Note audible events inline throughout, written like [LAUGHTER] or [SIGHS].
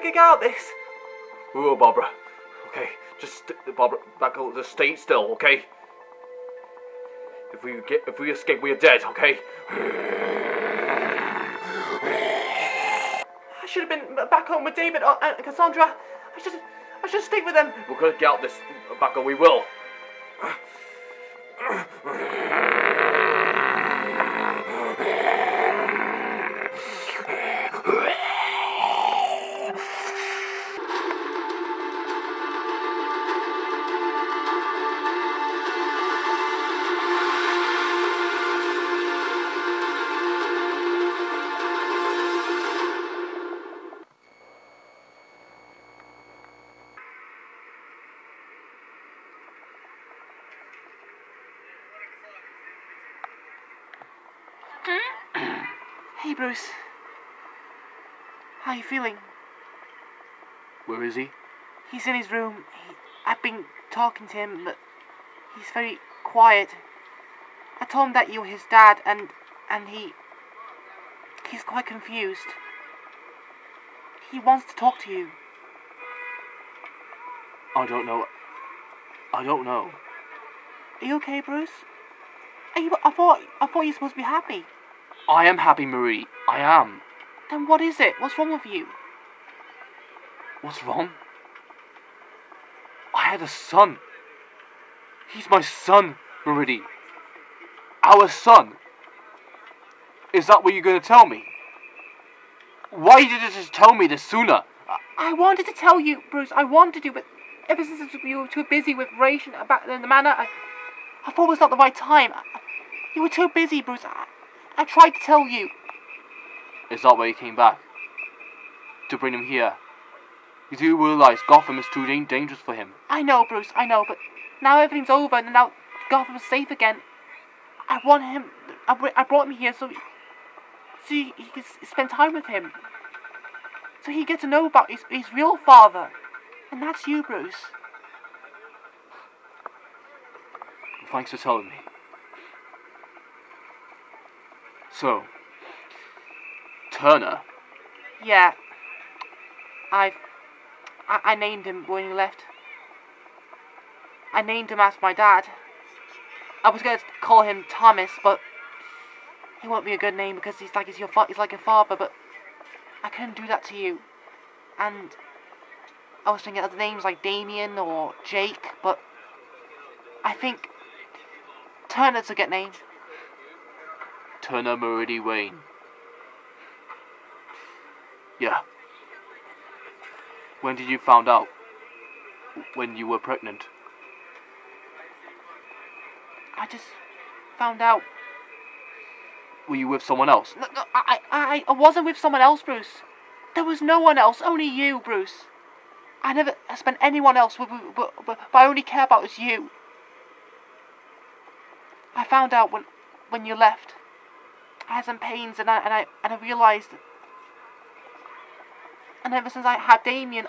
gonna get out of this. Ooh, Barbara. Okay, just st- Barbara, back. Just stay still, okay? If we get, if we escape, we are dead, okay? I should have been back home with David uh, and Cassandra. I should, I should have stayed with them. We're gonna get out this, Back, we will. He's in his room. He, I've been talking to him, but he's very quiet. I told him that you were his dad, and and he he's quite confused. He wants to talk to you. I don't know. I don't know. Are you okay, Bruce? Are you? I thought I thought you were supposed to be happy. I am happy, Marie. I am. Then what is it? What's wrong with you? What's wrong? I had a son. He's my son, Maridi. Our son. Is that what you're going to tell me? Why did you just tell me this sooner? I wanted to tell you, Bruce. I wanted to, but ever since you were too busy with Ration about the manor, I, I thought it was not the right time. I, you were too busy, Bruce. I, I tried to tell you. Is that why you came back? To bring him here? You do realize Gotham is too dangerous for him. I know, Bruce. I know, but now everything's over, and now Gotham is safe again. I want him. I, I brought him here so, so he, he can s- spend time with him. So he gets to know about his, his real father, and that's you, Bruce. Thanks for telling me. So, Turner, Yeah. I've. I, I named him when you left. I named him after my dad. I was going to call him Thomas, but he won't be a good name because he's like he's your he's like father. But I couldn't do that to you, and I was thinking other names like Damien or Jake, but I think Turner's a good name. Turner Meridy Wayne. Yeah. When did you find out? When you were pregnant? I just found out. Were you with someone else? No, no, I, I, I wasn't with someone else, Bruce. There was no one else, only you, Bruce. I never spent anyone else, with, with, with, but I only care about is you. I found out when, when you left. I had some pains, and I and I and I realized. And ever since I had Damien,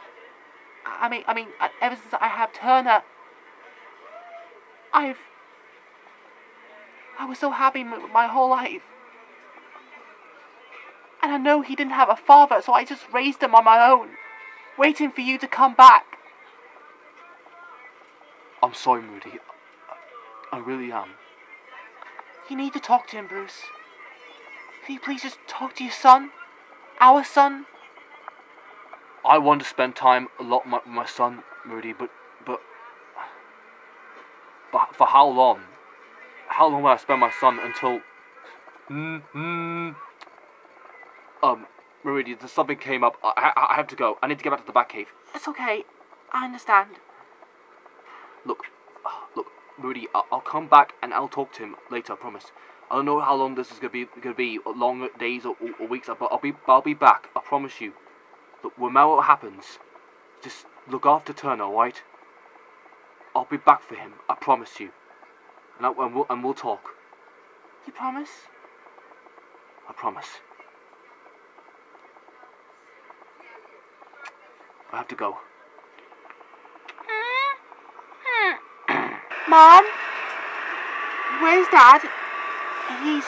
I mean, I mean, ever since I had Turner, I've. I was so happy m- my whole life. And I know he didn't have a father, so I just raised him on my own, waiting for you to come back. I'm sorry, Moody. I, I really am. You need to talk to him, Bruce. Can you please just talk to your son? Our son? I want to spend time a lot with my, my son, Moody, but but but for how long? How long will I spend my son until? Mm, mm, um, Meridian, something came up. I, I, I have to go. I need to get back to the Batcave. It's okay. I understand. Look, look, Moody, I'll, I'll come back and I'll talk to him later. I promise. I don't know how long this is gonna be. Gonna be long days or, or, or weeks, but I'll be I'll be back. I promise you. Look, no matter what happens, just look after Turner, alright? I'll be back for him. I promise you. And, I, and we'll and we'll talk. You promise? I promise. I have to go. [COUGHS] Mom? Where's Dad? He's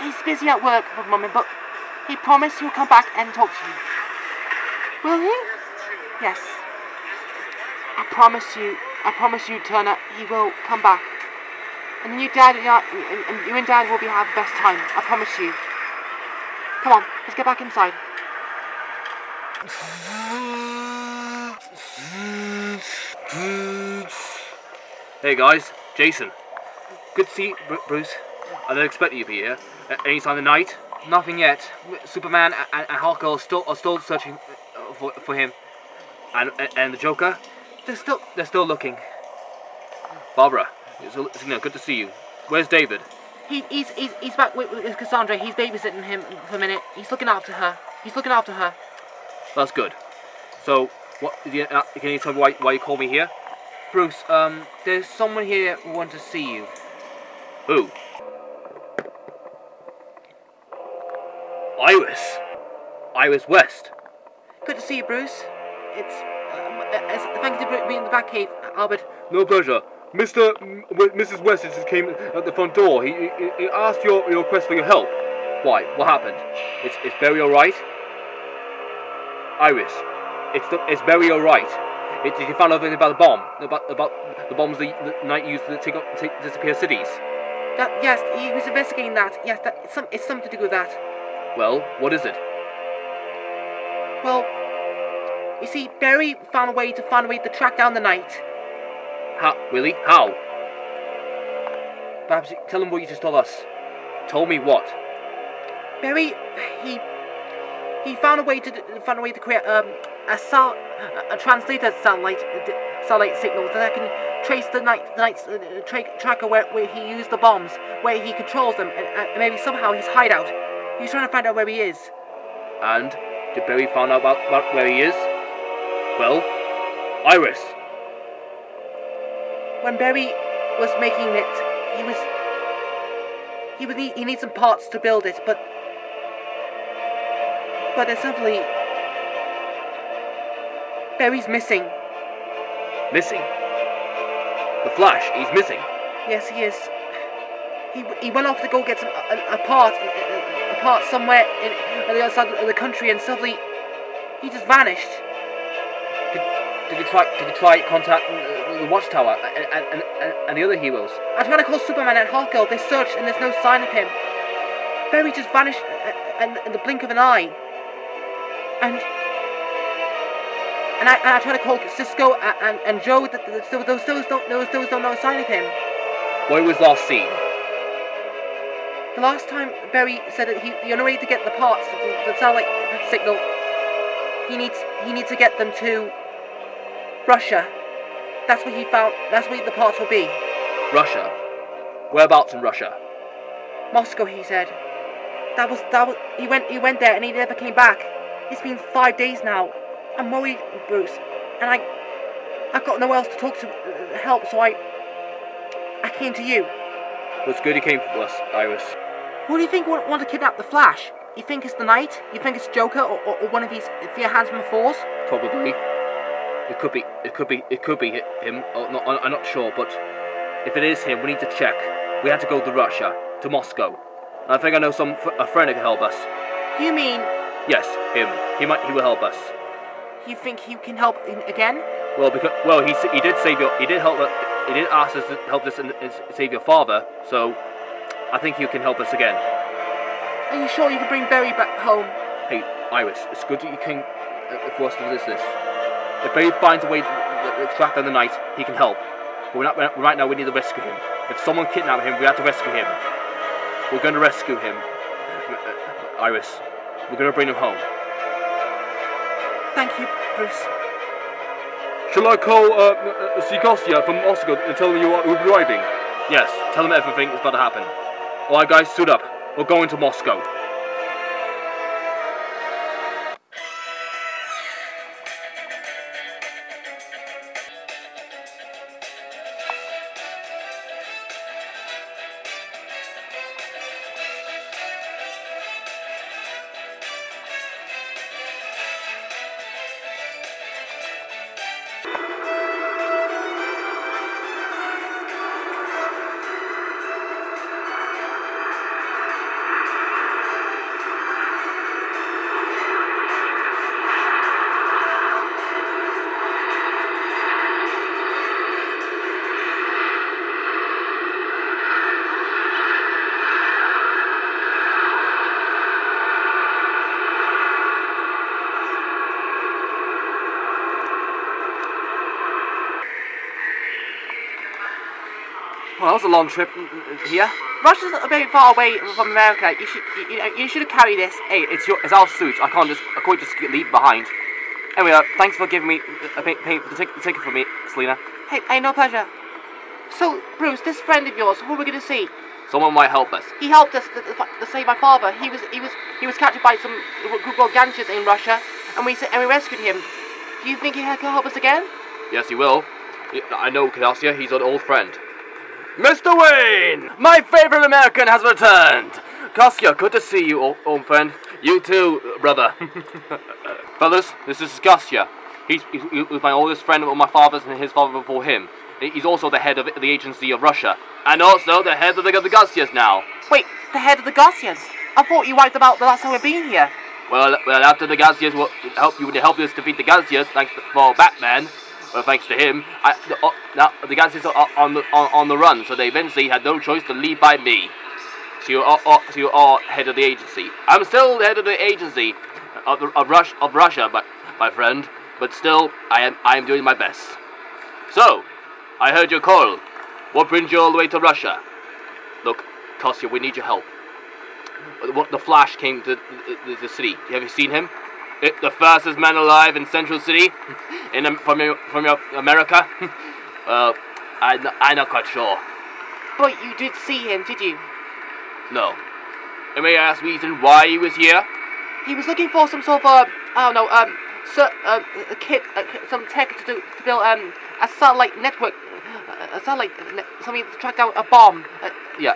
he's busy at work the moment, but he promised he'll come back and talk to you. Will he? Yes. I promise you, I promise you, Turner, he will come back. And you, Dad, and, you and Dad will be have the best time. I promise you. Come on, let's get back inside. Hey guys, Jason. Good to see you, Bruce. I didn't expect you to be here. Any sign of the Knight? Nothing yet. Superman and, and Hawkgirl are still are still searching uh, for, for him. And, and the Joker, they're still they're still looking. Barbara, it's, it's, you know, good to see you. Where's David? He, he's, he's, he's back with, with Cassandra. He's babysitting him for a minute. He's looking after her. He's looking after her. That's good. So, what? Can you, uh, can you tell me why, why you called me here? Bruce, um, there's someone here who wants to see you. Who? Iris. Iris West. Good to see you, Bruce. It's, um, uh, it's thank you for being in the Batcave, Albert. No pleasure. Mr. M- Mrs. West just came at the front door. He, he, he asked your, your request for your help. Why? What happened? It's, it's Barry alright? Iris, it's, the, it's Barry alright? It, did you find out anything about the bomb? About, about the bombs the, the Knight used to take up, take, disappear cities? That, yes, he was investigating that. Yes, that, it's, some, it's something to do with that. Well, what is it? Well, you see, Barry found a way to find a way to track down the Knight. How? Really? How? Perhaps tell him what you just told us. Told me what? Barry, he he found a way to found a way to create um, a sal- a, translated satellite uh, satellite signal that can trace the Knight the Knight's uh, tra- tracker where, where he used the bombs, where he controls them, and, and maybe somehow his hideout. He's trying to find out where he is. And did Barry find out about, about where he is? Well, Iris. When Barry was making it, he was he would need, he needs some parts to build it, but but essentially Barry's missing. Missing. The Flash, he's missing. Yes, he is. He, he went off to go get some, a, a part a, a part somewhere in, on the other side of the country, and suddenly he just vanished. Did, did you try? Did you try contact uh, the Watchtower and, and, and, and the other heroes? I tried to call Superman and Hawkgirl. They searched, and there's no sign of him. Barry just vanished uh, in, in the blink of an eye. And and I, and I tried to call Cisco and, and, and Joe. th- th- There was there was no there was, there was no, no sign of him. Where was last seen? The last time Barry said that he the only way to get the parts, the, the satellite signal, he needs he needs to get them to Russia. That's where he found. That's where the parts will be. Russia. Whereabouts in Russia? Moscow, he said. That was that was. He went he went there and he never came back. It's been five days now. I'm worried, Bruce, and I I've got no one else to talk to uh, help. So I I came to you. It's good he came for us, Iris. Who do you think want, want to kidnap the Flash? You think it's the Knight? You think it's Joker or, or, or one of these Fear Handsman Fours? Probably. It could be. It could be. It could be him. Oh, no, I'm not sure, but if it is him, we need to check. We have to go to Russia, to Moscow. I think I know some a friend that can help us. You mean Yes, him. He might. He will help us. you think he can help in, again? Well, because well, he he did save your. He did help. uh, He did ask us to help us and, save your father. So, I think you can help us again. Are you sure you can bring Barry back home? Hey, Iris, it's good that you came uh, for us to do this. If Barry finds a way to to track down the Knight, he can help. But we're not, we're not- right now, we need to rescue him. If someone kidnapped him, we have to rescue him. We're going to rescue him. Uh, Iris, we're going to bring him home. Thank you, Bruce. Shall I call uh, uh, Sikostia from Moscow and tell him you are arriving? Yes, tell him everything is about to happen. Alright, guys, suit up. We're going to Moscow. Was a long trip here. Russia's a bit far away from America. You should, you, you know, you should carry this. Hey, it's your, it's our suits. I can't just, I can't just leave behind. Anyway, uh, thanks for giving me a pay, pay, the, tic- the ticket for me, Selina. Hey, hey, no pleasure. So, Bruce, this friend of yours, who are we going to see? Someone might help us. He helped us to, to, save my father. He was, he was, he was captured by some uh, group called Ganchas in Russia, and we, and we rescued him. Do you think he can help us again? Yes, he will. I know Kasia. He's an old friend. Mr. Wayne, my favorite American has returned. Kasia, good to see you, old, old friend. You too, brother. [LAUGHS] Fellas, this is Kasia. He's, he's, he's my oldest friend, of my father's and his father before him. He's also the head of the agency of Russia, and also the head of the, of the Gassias now. Wait, the head of the Gassias? I thought you wiped them out the last time we've been here. Well, well, after the Gassias will help you to help us defeat the Gassias, thanks for Batman. Well, thanks to him, I, the, uh, now the Gassias are on the on, on, the run, so they eventually had no choice to lead by me. So you are, uh, so you are head of the agency. I'm still the head of the agency of, of, Rush, of Russia, but my friend, but still, I am I am doing my best. So, I heard your call. What brings you all the way to Russia? Look, Kasia, we need your help. The Flash came to the, the city. Have you seen him? It, the fastest man alive in Central City, in from from America. [LAUGHS] well, I'm I'm not quite sure. But you did see him, did you? No. And may I ask reason why he was here? He was looking for some sort of uh, I don't know um so, uh, a kit, uh, some tech to, do, to build um a satellite network, a satellite something to track down a bomb. Uh, yeah.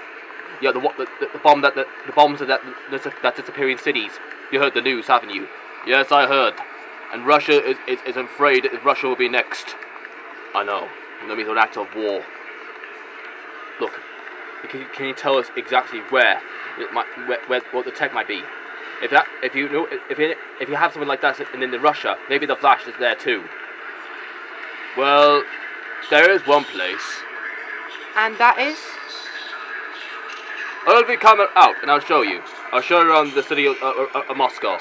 Yeah, the, the, the bomb that the, the bombs that that, that disappearing cities. You heard the news, haven't you? Yes, I heard. And Russia is, is, is afraid that Russia will be next. I know. That means an act of war. Look, can, can you tell us exactly where, might, where, where, what the tech might be? If that, if you know, if you, if you have something like that in, in Russia, maybe the Flash is there too. Well, there is one place. And that is? I'll be coming out, and I'll show you. I'll show you around the city of, uh, uh, of Moscow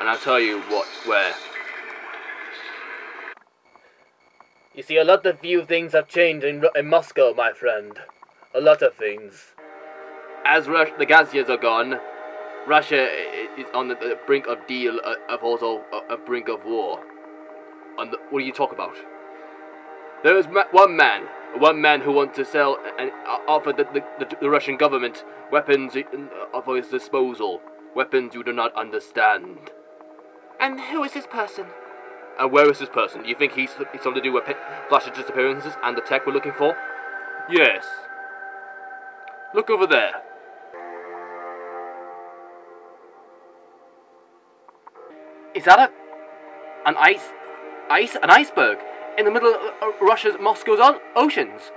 and I'll tell you what, where. You see, a lot of few things have changed in, in Moscow, my friend. A lot of things. As Rus- the Gazias are gone, Russia is on the, the brink of deal, uh, of also a, a, brink of war. On the, what do you talk about? There is ma- one man, one man who wants to sell and uh, offer the, the, the, the Russian government weapons uh, for his disposal. Weapons you do not understand. And who is this person? And where is this person? Do You think he's something to do with Flash's disappearances and the tech we're looking for? Yes. Look over there. Is that a an ice ice an iceberg in the middle of Russia's Moscow's on oceans?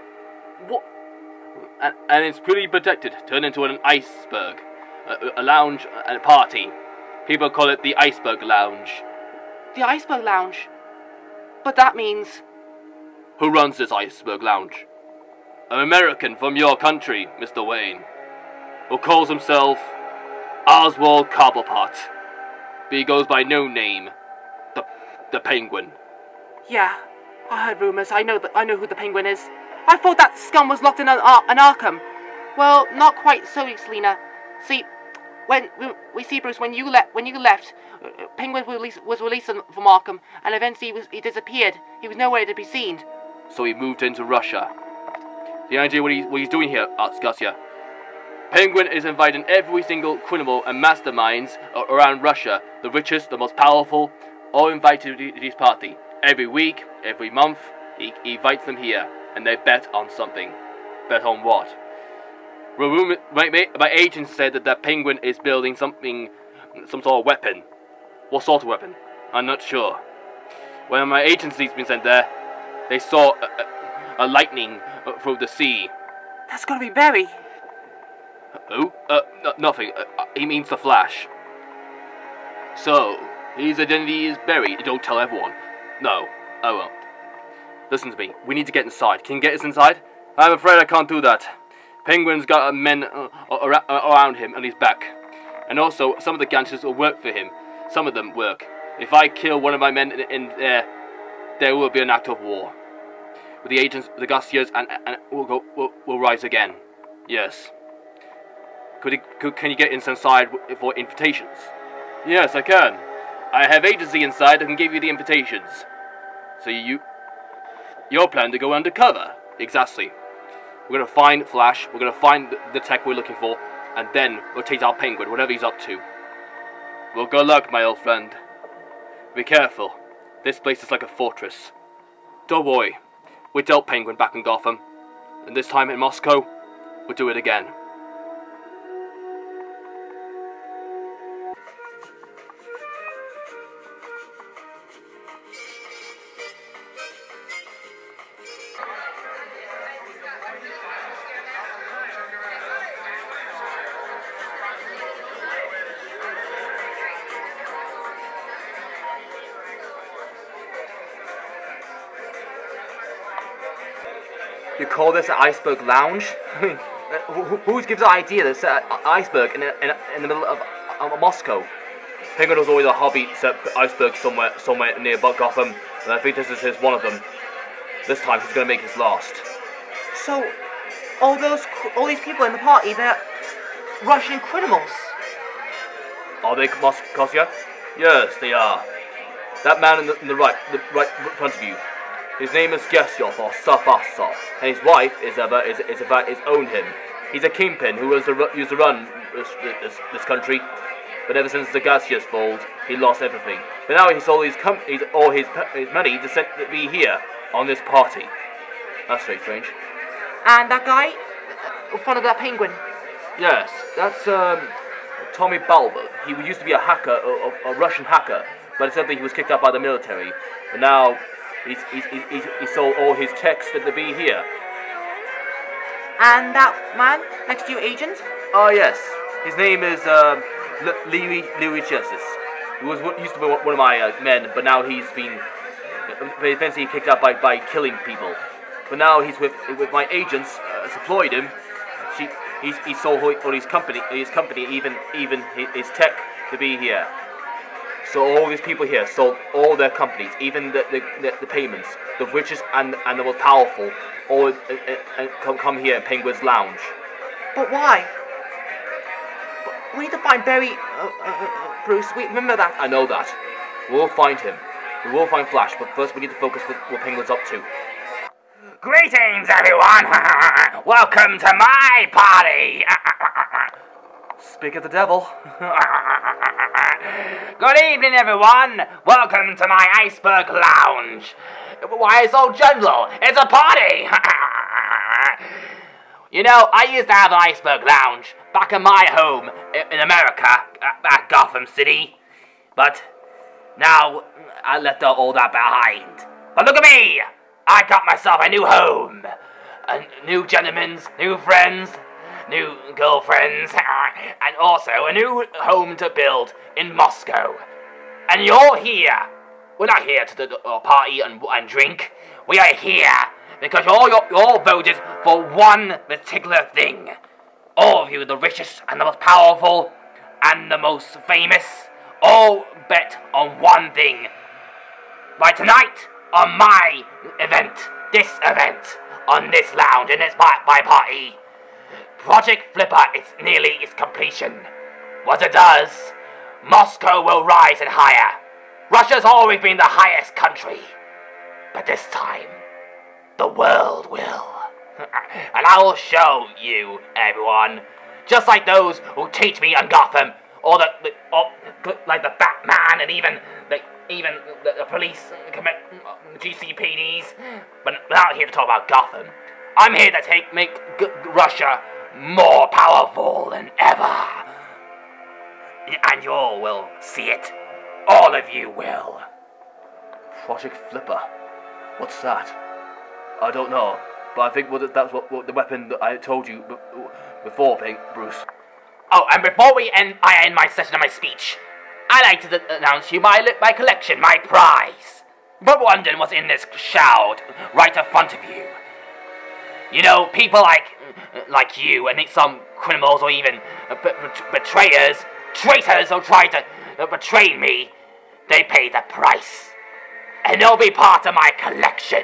What? And, and it's pretty protected. Turned into an iceberg, a, a lounge, a party. People call it the Iceberg Lounge. The Iceberg Lounge? But that means. Who runs this Iceberg Lounge? An American from your country, Mr. Wayne, who calls himself Oswald Cobblepot. But he goes by no name. The the Penguin. Yeah, I heard rumors. I know that I know who the Penguin is. I thought that scum was locked in an, Ar- uh, an Arkham. Well, not quite so, Selina. See, when we see Bruce, when you left, when you left, uh, Penguin was released, was released from Arkham, and eventually he, was, he disappeared. He was nowhere to be seen. So he moved into Russia. The idea what, he, what he's doing here, Ascasia. Penguin is inviting every single criminal and masterminds around Russia, the richest, the most powerful, all invited to his party. Every week, every month, he, he invites them here, and they bet on something. Bet on what? My, my agent said that the penguin is building something, some sort of weapon. What sort of weapon? I'm not sure. When my agency's been sent there, they saw a, a, a lightning through the sea. That's gotta be Barry. Who? Uh, nothing. Uh, uh, he means the Flash. So, his identity is Barry. Don't tell everyone. No, I won't. Listen to me. We need to get inside. Can you get us inside? I'm afraid I can't do that. Penguin's got men uh, around him and his back. And also, some of the gangsters will work for him. Some of them work. If I kill one of my men in, there, there will be an act of war. with the agents, the Garcias, and, and we'll go, we'll, we'll rise again. Yes. Could, he, could can you get inside for invitations? Yes, I can. I have agency inside that can give you the invitations. So you, your plan to go undercover? Exactly. We're gonna find Flash. We're gonna find the tech we're looking for, and then we'll take out Penguin, whatever he's up to. Well, good luck, my old friend. Be careful. This place is like a fortress. Don't worry. We dealt Penguin back in Gotham, and this time in Moscow, we'll do it again. Call this an iceberg lounge? [LAUGHS] I mean, who, who gives the idea that set an iceberg in, a, in, a, in the middle of Moscow? Penguin was always a hobby set iceberg somewhere somewhere near Gotham, and I think this is his one of them. This time he's gonna make his last. So, all those, all these people in the party, they're Russian criminals. Are they Moskosya? Yes, they are. That man in the, in the right, the right front of you, his name is Gesyov or Safasov, and his wife is about is, is about is own him. He's a kingpin who has used to run this, this, this country, but ever since the Garcias fold, he lost everything. But now he's all his com- he's all his his money to set to be here on this party. That's very strange. And that guy, in front of that penguin. Yes, that's um, Tommy Balber. He used to be a hacker, a, a, a Russian hacker, but sadly he was kicked out by the military. But now He's, he's, he's, he sold all his text to be here. And that man next to you, agent? Oh, yes. His name is um, Louis, Louis Justice. He was used to be one of my uh, men, but now he's been eventually kicked out by, by killing people. But now he's with with my agents, uh, supplied him. She, he's, he sold all his company, his company, even even his tech to be here. So all these people here sold all their companies, even the, the, the, the payments, the richest and, and the most powerful, all uh, uh, uh come, come here in Penguin's Lounge. But why? We need to find Barry, uh, uh, uh, Bruce. We remember that. I know that. We'll find him. We will find Flash, but first we need to focus with what Penguin's up to. Greetings, everyone! [LAUGHS] Welcome to my party! [LAUGHS] Speak of the devil. [LAUGHS] Good evening, everyone. Welcome to my iceberg lounge. Why so gentle? It's a party. [LAUGHS] you know, I used to have an iceberg lounge back in my home in America, at Gotham City. But now I left all that behind. But look at me! I got myself a new home. A new gentlemen's, new friends, new girlfriends, and also a new home to build in Moscow. And you're here. We're not here to the, uh, party and, and drink. We are here because all you all voted for one particular thing. All of you, the richest and the most powerful and the most famous, all bet on one thing. By tonight, on my event, this event, on this lounge, in this my party, Project Flipper is nearly its completion. Once it does, Moscow will rise and higher. Russia's always been the highest country. But this time, the world will. [LAUGHS] and I will show you, everyone. Just like those who teach me on Gotham, or the, the or, like the Batman, and even the even the, the police, GCPDs. But I'm not here to talk about Gotham. I'm here to take make G Russia more powerful than ever. And you all will see it. All of you will. Project Flipper. What's that? I don't know, but I think that's what, what the weapon that I told you before, Pink Bruce. Oh, and before we end, I end my session of my speech. I'd like to announce you my my collection, my prize. Bob London was in this shroud right in front of you. You know, people like like you and some criminals or even betrayers, traitors who try to uh, betray me, they pay the price. And they'll be part of my collection.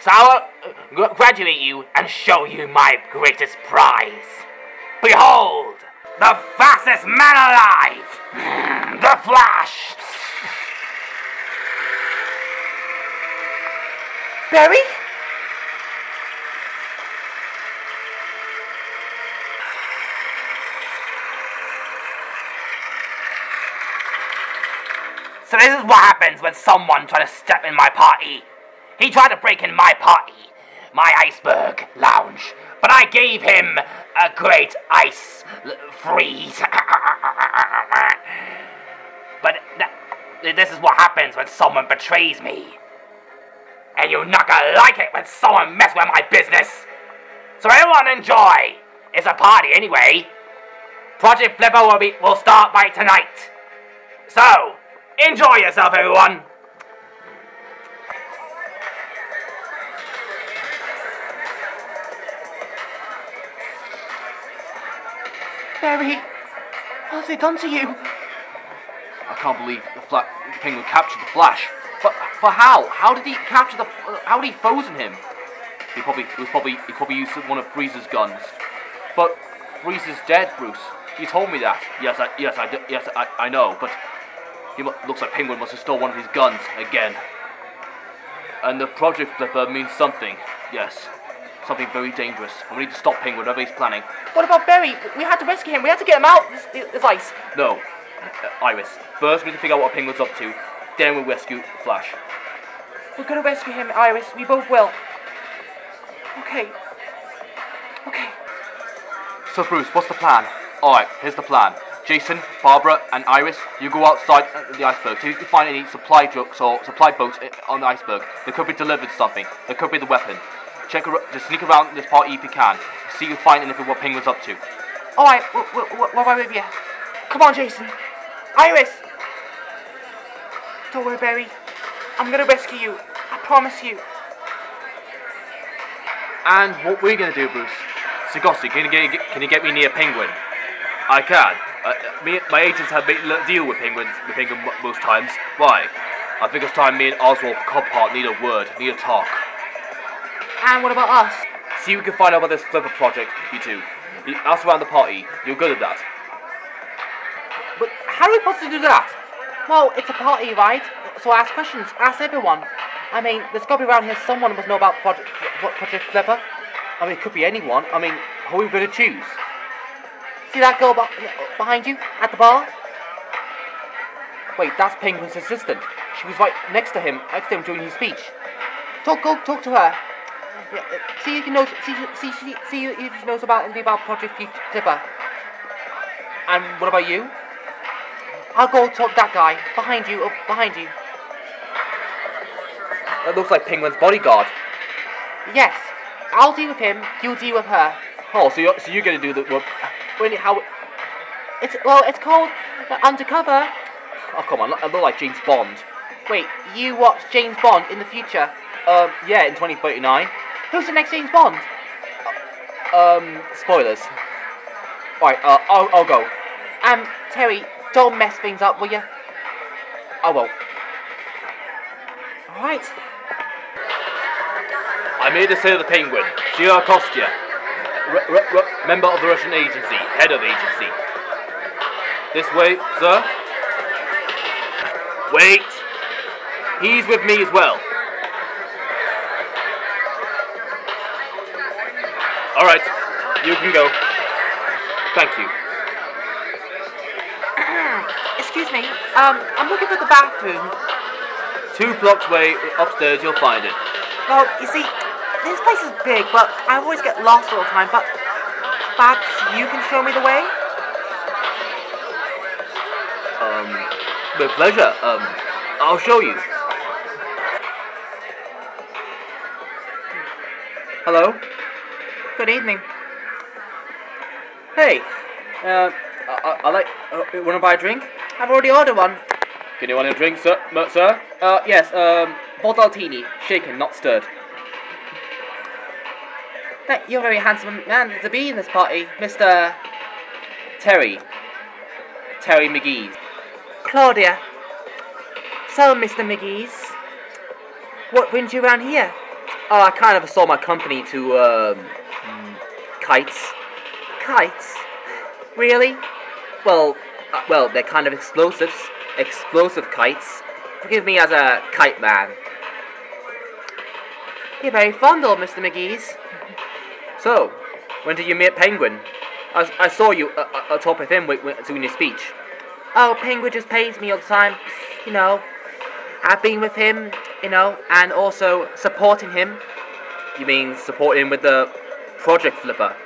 So I'll uh, graduate you and show you my greatest prize. Behold, the fastest man alive, the Flash. Barry? So this is what happens when someone tries to step in my party. He tried to break in my party, my iceberg lounge, but I gave him a great ice freeze. [LAUGHS] but th- this is what happens when someone betrays me. And you're not gonna like it when someone messes with my business. So everyone enjoy. It's a party anyway. Project Flipper will be will start by tonight. So, enjoy yourself, everyone. Barry, what have they done to you? I can't believe the fla- penguin captured the Flash. But but how? How did he capture the? How did he frozen him? He probably it was probably he probably used one of Freeze's guns. But Freeze is dead, Bruce. You told me that. Yes, I yes I d- yes I, I know. But he looks like Penguin must have stole one of his guns again. And the Project Flipper means something. Yes, something very dangerous. And we need to stop Penguin, whatever he's planning. What about Barry? We had to rescue him. We had to get him out. This, this ice. No, uh, Iris. First, we need to figure out what Penguin's up to. Then we'll rescue Flash. We're gonna rescue him, Iris. We both will. Okay. Okay. So, Bruce, what's the plan? Alright, here's the plan. Jason, Barbara, and Iris, you go outside uh, the iceberg. See if you find any supply trucks or supply boats on the iceberg. They could be delivered something. They could be the weapon. Check, just sneak around this party if you can. See if you find anything what Penguin's up to. All right. We're, we're with you. Come on, Jason. Iris. Don't worry, Barry. I'm gonna rescue you. I promise you. And what we're gonna do, Bruce? Sagossi, can you get, can you get me near Penguin? I can. Uh, me, my agents have made a deal with Penguins, with Penguin most times. Why? I think it's time me and Oswald Cobblepot need a word, need a talk. And what about us? See if we can find out about this Flipper project, you two. Ask around the party. You're good at that. But how are we supposed to do that? Well, it's a party, right? So ask questions. Ask everyone. I mean, there's got to be around here someone who must know about Project, Project Flipper. I mean, it could be anyone. I mean, who are we going to choose? See that girl behind you at the bar? Wait, that's Penguin's assistant. She was right next to him, next to him during his speech. Talk, go, talk to her. Yeah, uh, see if you knows, see, see, see, see if she knows about anything about Project Flipper. And what about you? I'll go talk that guy behind you, behind you. That looks like Penguin's bodyguard. Yes, I'll deal with him. You deal with her. Oh, so you're, so you're gonna do the. Well, When how? It's well, it's called uh, undercover. oh, come on. I look like James Bond. Wait, you watch James Bond in the future? Um, yeah, in 2039. Who's the next James Bond? Um, spoilers. Alright, uh, I'll, I'll go. Um, Terry, don't mess things up, will you? I won't. All right. I'm here to say to the Penguin, Sierra Kostya, r- r- r- member of the Russian agency, head of agency. This way, sir. Wait. He's with me as well. All right, you can go. Thank you. [CLEARS THROAT] Excuse me. Um, I'm looking for the bathroom. Two blocks away, upstairs, you'll find it. Well, you see, this place is big, but I always get lost all the time. But perhaps you can show me the way. Um, with pleasure. Um, I'll show you. Hello? Good evening. Hey, uh, I, I, I like, uh, wanna buy a drink? I've already ordered one. Can you want a drink, sir? m- sir? Uh, yes, um, Voltaltini, shaken, not stirred. Hey, You're a very handsome man to be in this party, Mr. Terry. Terry McGee. Claudia. So, Mr. McGee's, what brings you around here? Oh, I kind of sold my company to um, kites. Kites? Really? Well, uh, well, they're kind of explosives. Explosive kites. Forgive me as a kite man. You're very fond of Mr. McGee's. So, when did you meet Penguin? I, I saw you uh, uh, atop of him with, with, doing your speech. Oh, Penguin just pays me all the time. You know, I've been with him, you know, and also supporting him. You mean supporting him with the Project Flipper?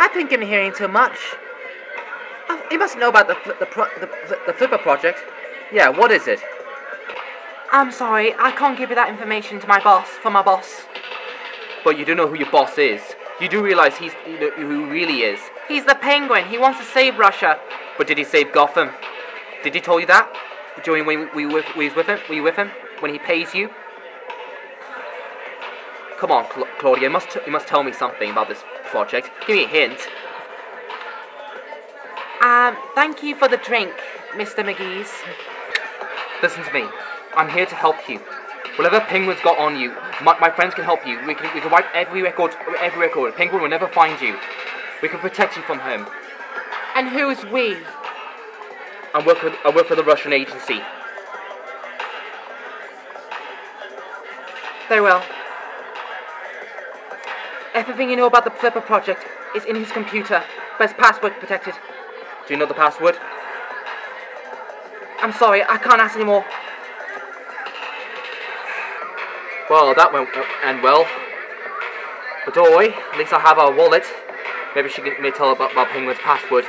I think I'm hearing too much. Oh, you must know about the fli- the, pro- the the the Flipper project. Yeah, what is it? I'm sorry, I can't give you that information to my boss, for my boss. But you don't know who your boss is. You do realize he's you know, who he really is. He's the Penguin. He wants to save Russia. But did he save Gotham? Did he tell you that? During when we were we was with him? Were you with him when he pays you? Come on, Cla- Claudia. You must you must tell me something about this project. Give me a hint. Um, thank you for the drink, Mr. McGee's. Listen to me. I'm here to help you. Whatever Penguin's got on you, my, my friends can help you. We can we can wipe every record every record. Penguin will never find you. We can protect you from him. And who's we? I work with I work for the Russian agency. Very well. Everything you know about the Flipper project is in his computer, but it's password protected. Do you know the password? I'm sorry, I can't ask anymore. Well, that won't end well. But don't worry, at least I have our wallet. Maybe she can may tell about, about Penguin's password.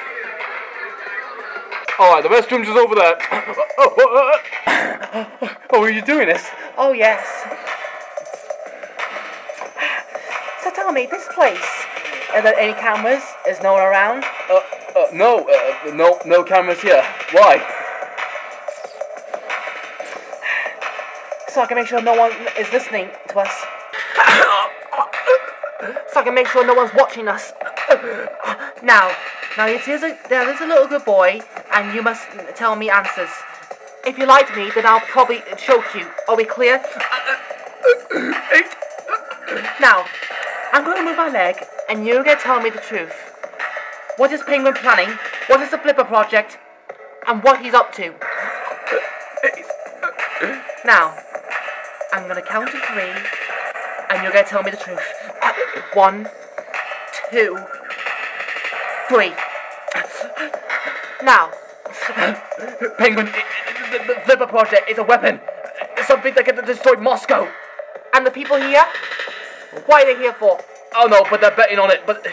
Alright, the restrooms is over there. [COUGHS] oh, are you doing this? Oh, yes. So tell me, this place, are there any cameras? Is no one around? Uh, uh, no, uh, no, no cameras here. Why? So I can make sure no one is listening to us. so I can make sure no one's watching us. now, now it is a, there is a little good boy, and you must tell me answers. If you like me, then I'll probably choke you. Are we clear? now, I'm going to move my leg, and you're going to tell me the truth. What is Penguin planning? What is the Flipper project? And what he's up to? Now, I'm gonna count to three, and you're gonna tell me the truth. [COUGHS] One, two, three. Now, [COUGHS] Penguin, the, the Flipper Project is a weapon. It's something that can destroy Moscow. And the people here, what are they here for? Oh no, but they're betting on it. But uh,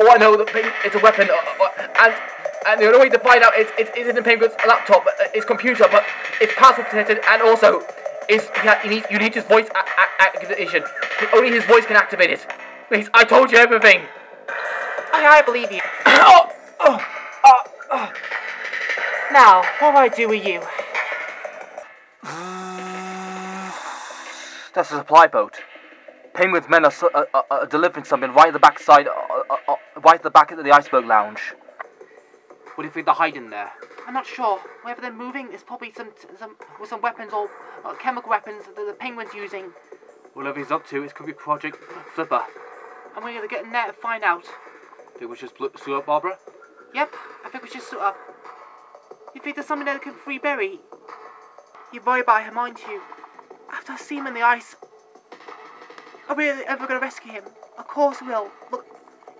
all I know that it's a weapon, uh, uh, and and the only way to find out is it isn't Penguin's laptop, his computer, but it's password protected, and also is yeah, you need you need his voice a- a- activation. Only his voice can activate it. Please, I told you everything. Yeah, I believe you. oh, [COUGHS] oh, oh, oh. Now, what do I do with you? [SIGHS] That's a supply boat. Penguin's men are, su- uh, uh, uh, delivering something right at the backside, uh, uh, uh, right at the back of the iceberg lounge. What do you think they're hiding there? I'm not sure. Wherever they're moving, it's probably some some with some weapons or chemical weapons that the penguin's using. Whatever he's up to, it could be Project Flipper. And we're gonna get in there and find out. Think we should suit up, Barbara? Yep, I think we should suit up. You think there's something that can free Barry? You worry about him, aren't you? After I see him in the ice, are we ever gonna rescue him? Of course we will. Look,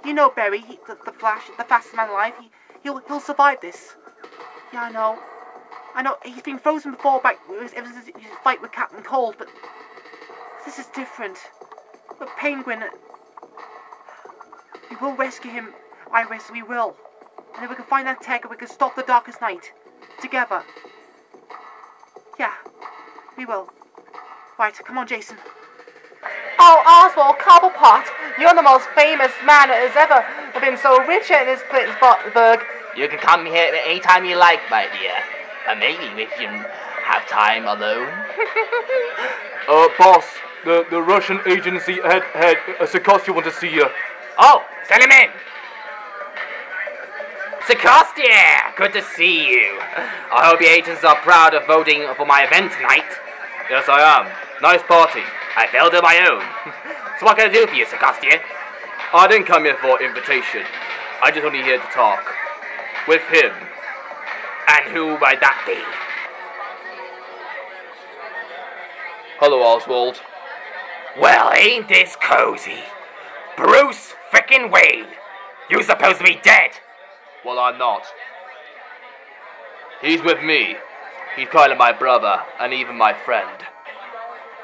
you know Barry, he, the, the Flash, the fastest man alive. He, he'll he'll survive this. Yeah, I know. I know he's been frozen before back ever since his fight with Captain Cold, but this is different. But Penguin, we will rescue him. Iris, we will. And if we can find that tech and we can stop the darkest night. Together. Yeah, we will. Right, come on, Jason. Oh, Oswald Cobblepot, you're the most famous man that has ever been so rich in this Pittsburgh. You can come here anytime you like, my dear. And maybe we can have time alone. [LAUGHS] Uh, boss, the, the Russian agency head, head, uh, Sikorsky want to see you. Oh, send him in. Sikostia, good to see you. I hope your agents are proud of voting for my event tonight. Yes, I am. Nice party. I held it my own. [LAUGHS] so what can I do for you, Sir Costier? Oh, I didn't come here for invitation. I just only here to talk. With him. And who might that be? Hello, Oswald. Well, ain't this cozy? Bruce frickin' Wayne. You supposed to be dead. Well, I'm not. He's with me. He's kind of my brother, and even my friend.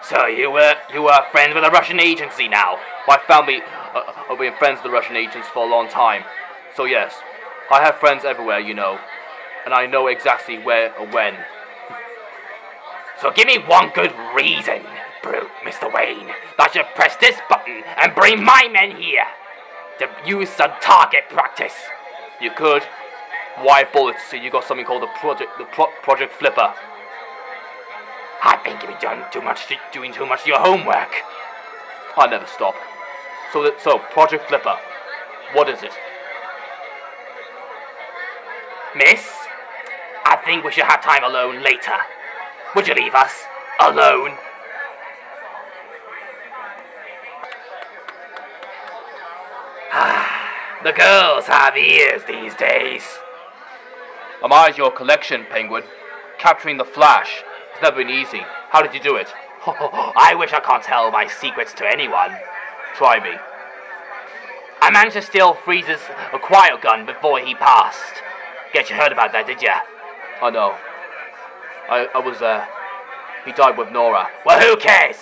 So you were you were friends with a Russian agency now? My family uh, have been friends with the Russian agents for a long time. So yes, I have friends everywhere, you know, and I know exactly where or when. [LAUGHS] So give me one good reason, brute, Mr. Wayne, that you press this button and bring my men here to use some target practice. You could. Why bullets? See, you got something called the project, the pro- Project Flipper. I think you've done too much, doing too much of your homework. I never stop. So, so Project Flipper. What is it? Miss, I think we should have time alone later. Would you leave us alone? [SIGHS] the girls have ears these days. Am I your collection, Penguin? Capturing the Flash. It's never been easy. How did you do it? [LAUGHS] I wish I can't tell my secrets to anyone. Try me. I managed to steal Freeze's cryo gun before he passed. Guess you heard about that, did ya? I know. I, I was uh, He died with Nora. Well, who cares?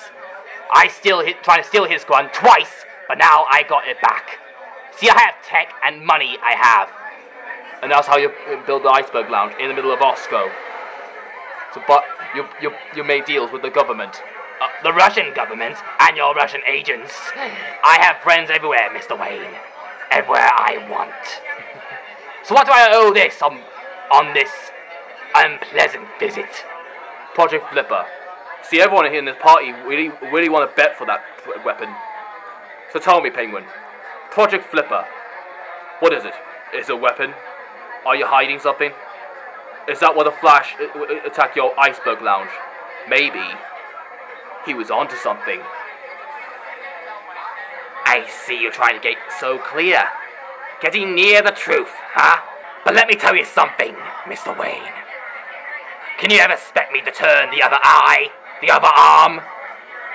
I still hit, tried to steal his gun twice, but now I got it back. See, I have tech and money I have. And that's how you build the iceberg lounge in the middle of Moscow. So, but you you you made deals with the government. Uh, the Russian government and your Russian agents. I have friends everywhere, Mr. Wayne. Everywhere I want. [LAUGHS] so what do I owe this on on this unpleasant visit? Project Flipper. See, everyone here in this party really really want to bet for that weapon. So tell me, Penguin. Project Flipper. What is it? Is it a weapon? Are you hiding something? Is that what the Flash attacked your iceberg lounge? Maybe. He was onto something. I see you're trying to get so clear. Getting near the truth, huh? But let me tell you something, Mr. Wayne. Can you ever expect me to turn the other eye, the other arm,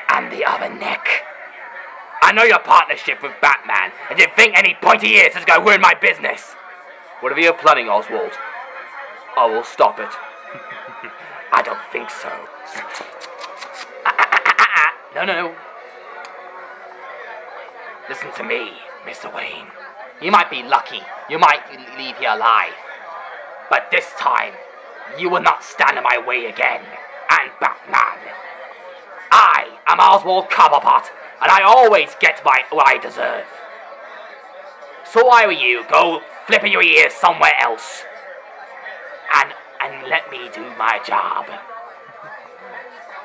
and the other neck? I know your partnership with Batman, and you think any pointy ears is going to ruin my business. Whatever you're planning, Oswald, I will stop it. I don't think so. no, no. Listen to me, Mr. Wayne. You might be lucky. You might leave here alive. But this time, you will not stand in my way again. And Batman. I am Oswald Cobblepot, and I always get my what I deserve. So why were you go flipping your ears somewhere else? And let me do my job.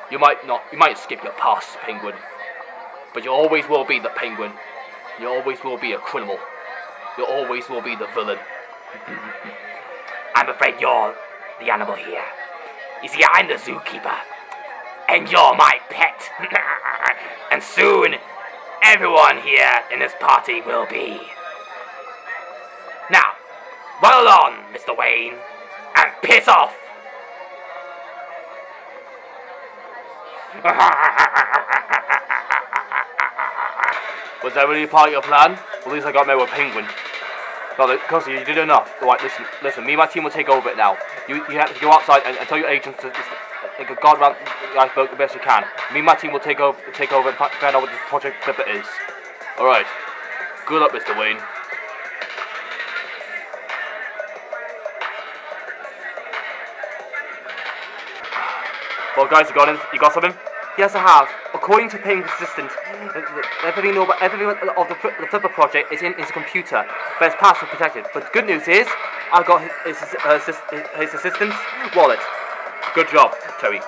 You might not you might skip your past, Penguin. But you always will be the penguin. You always will be a criminal. You always will be the villain. I'm afraid you're the animal here. You see, I'm the zookeeper. And you're my pet. [LAUGHS] and soon, everyone here in this party will be. Now, well on, Mr. Wayne, and piss off! [LAUGHS] Was that really part of your plan? At least I got met with Penguin. No, because you did enough. Right, listen, listen. Me and my team will take over it now. You, you have to go outside and, and tell your agents to, to, to guard around the iceberg the best you can. Me and my team will take over, take over and find out what this Project Flipper is. All right. Good luck, Mr. Wayne. Well, guys, you got it? You got something? Yes, I have. According to Penguin's assistant, everything, everything of the, the Flipper project is in his computer, but it's password protected. But the good news is, I've got his, his, uh, his assistant's wallet. Good job, Terry.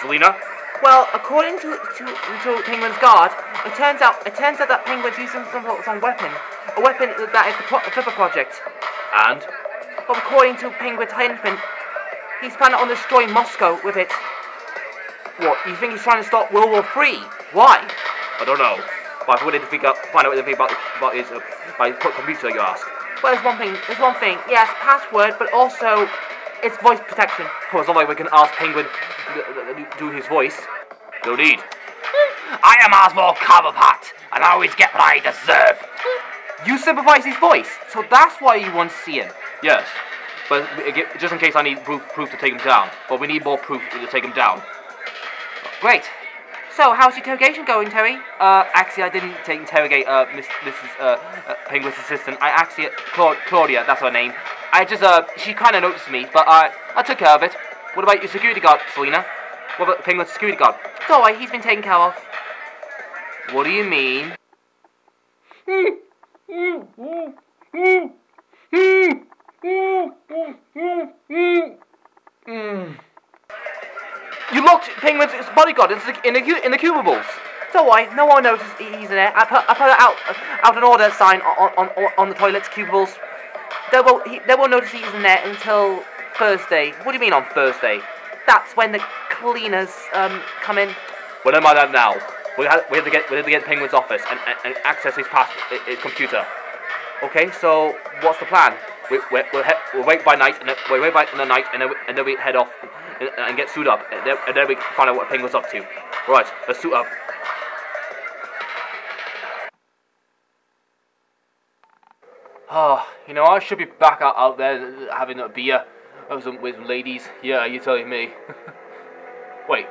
Selina? Well, according to, to, to Penguin's guard, it turns out it turns out that Penguin's using some sort of weapon, a weapon that is the, pro- Flipper project. And? But according to Penguin's henchman, he's planning on destroying Moscow with it. What? You think he's trying to stop World War Three? Why? I don't know. But I wanted to figure out, find out anything about, about his, uh, his computer, you ask. Well, there's one thing. There's one thing. Yes, password, but also it's voice protection. Well, it's not like we can ask Penguin to do his voice. No need. [LAUGHS] I am Oswald Cobblepot, and I always get what I deserve. You sympathize his voice, so that's why you want to see him. Yes. But just in case I need proof, proof to take him down. But we need more proof to take him down. Great. So, how's the interrogation going, Terry? Uh, actually, I didn't take interrogate uh, Miss, Mrs. Uh, uh, Penguin's assistant. I actually, Cla- Claudia, that's her name. I just, uh, she kind of noticed me, but uh, I took care of it. What about your security guard, Selina? What about Penguin's security guard? Don't worry, he's been taken care of. What do you mean? [LAUGHS] You locked Penguin's bodyguard in the, in the, cu- in the cubibles. Don't worry, no one noticed he's in there. I put, I put out, out an order sign on, on, on, the toilets, cubicles. They won't, he, they won't notice he's in there until Thursday. What do you mean on Thursday? That's when the cleaners um, come in. Well, never mind that now. We have, we have to get we have to get Penguin's office and, and, and access his pass his computer. Okay, so what's the plan? We we we'll, he, we'll wait by night and then, we wait by in the night and then we, and then we head off and, and get suited up and then, and then we find out what Penguin's up to. Right, let's suit up. Oh, you know, I should be back out, out there uh, having a beer with some, with ladies. Yeah, you're telling me. [LAUGHS] Wait,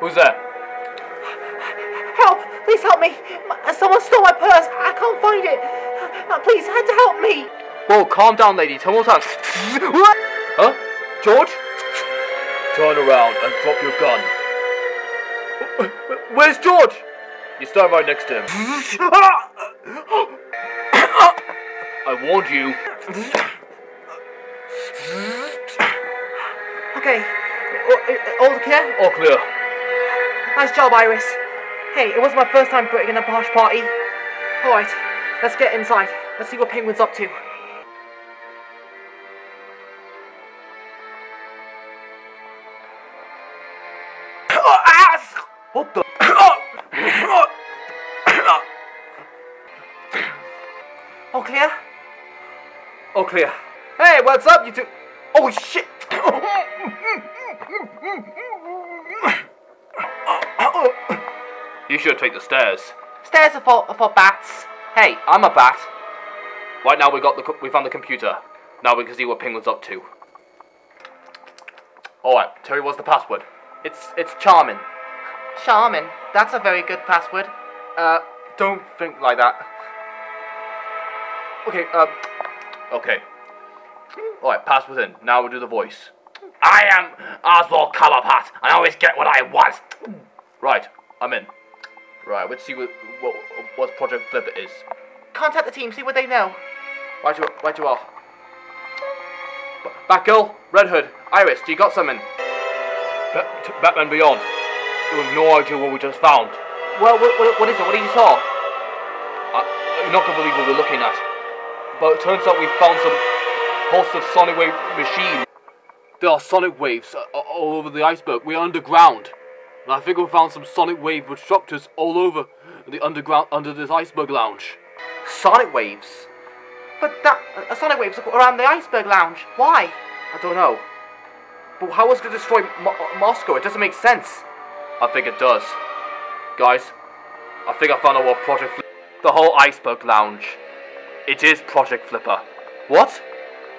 who's that? Help! Please help me! Someone stole my purse! I can't find it! Uh, Please, had to help me! Whoa, calm down, lady. Tell me what's up. What? Huh? George? Turn around and drop your gun. Where's George? You stand right next to him. I warned you. Okay, all, all clear? All clear. Nice job, Iris. Hey, it wasn't my first time breaking a posh party. Alright, let's get inside. Let's see what Penguin's up to. Oh, clear. Hey, what's up, you two? Oh, shit! You should take the stairs. Stairs are for, are for bats. Hey, I'm a bat. Right now we got the we found the computer. Now we can see what Penguin's up to. All right, Terry, what's the password? It's it's charming. Charmin. That's a very good password. Uh, don't think like that. Okay, uh, Okay. All right, password in. Now we'll do the voice. I am Oswald Cobblepot, and I always get what I want. Right, I'm in. Right, let's see what what, what Project Flipper is. Contact the team, see what they know. right you, right you are. Batgirl, Red Hood, Iris, do you got something? Bat- Batman Beyond. You have no idea what we just found. Well, what, what, what is it? What did you saw? I, you're not gonna believe what we're looking at. But it turns out we found some pulsive sonic wave machine. There are sonic waves uh, all over the iceberg. We're underground. And I think we found some sonic wave disruptors all over the underground under this iceberg lounge. Sonic waves. But that uh, sonic waves are around the iceberg lounge. Why? I don't know. But how was it going to destroy Mo- Moscow? It doesn't make sense. I think it does. Guys, I think I found out what Project Flipper. The whole iceberg lounge. It is Project Flipper. What?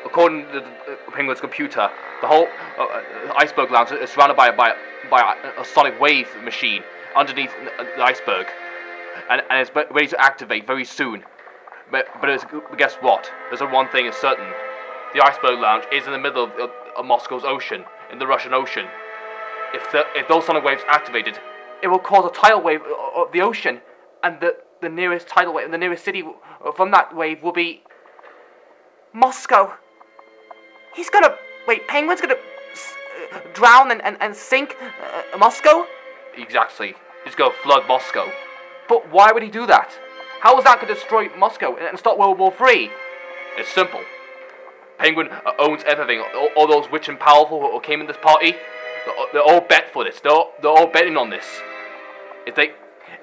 According to the, the Penguin's computer, the whole uh, uh, iceberg lounge is surrounded by by by a, a sonic wave machine underneath the, the iceberg, and, and it's ready to activate very soon. But but guess what? There's one thing is certain: the iceberg lounge is in the middle of, of, of Moscow's ocean, in the Russian Ocean. If the, if those sonic waves activated, It will cause a tidal wave of the ocean, and the, the nearest tidal wave, the nearest city from that wave will be Moscow. He's gonna wait. Penguin's gonna s- uh, drown and, and, and sink uh, Moscow. exactly, He's gonna flood Moscow. But why would he do that? How is that gonna destroy Moscow and and start World War Three? It's simple. Penguin uh, owns everything. All, all those rich and powerful who came in this party, They're, they're all bet for this. They're all, they're all betting on this. If they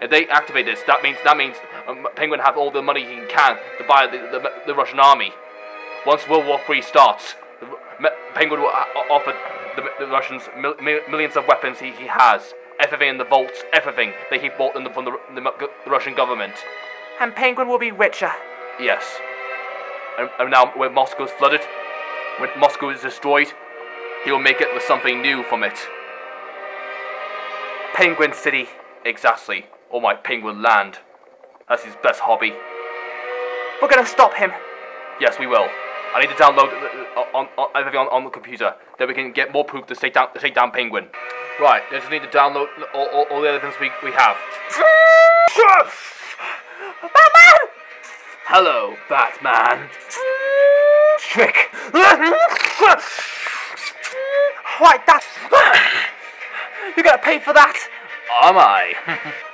if they activate this, that means that means um, Penguin have all the money he can to buy the, the, the Russian army. Once World War Three starts, Penguin will uh, offer the, the Russians mil- mil- millions of weapons he, he has, everything in the vaults, everything that he bought in the, from the, the, the Russian government. And Penguin will be richer. Yes. And, and now when Moscow is flooded, when Moscow is destroyed, he will make it with something new from it. Penguin City. Exactly. Or my penguin land. That's his best hobby. We're gonna stop him. Yes, we will. I need to download uh, on, on, everything on, on the computer. Then we can get more proof to take down, to take down Penguin. Right, I just need to download all, all, all the evidence we, we have. Batman! Hello, Batman. Trick. right, that's. You're gonna pay for that. Am I? [LAUGHS]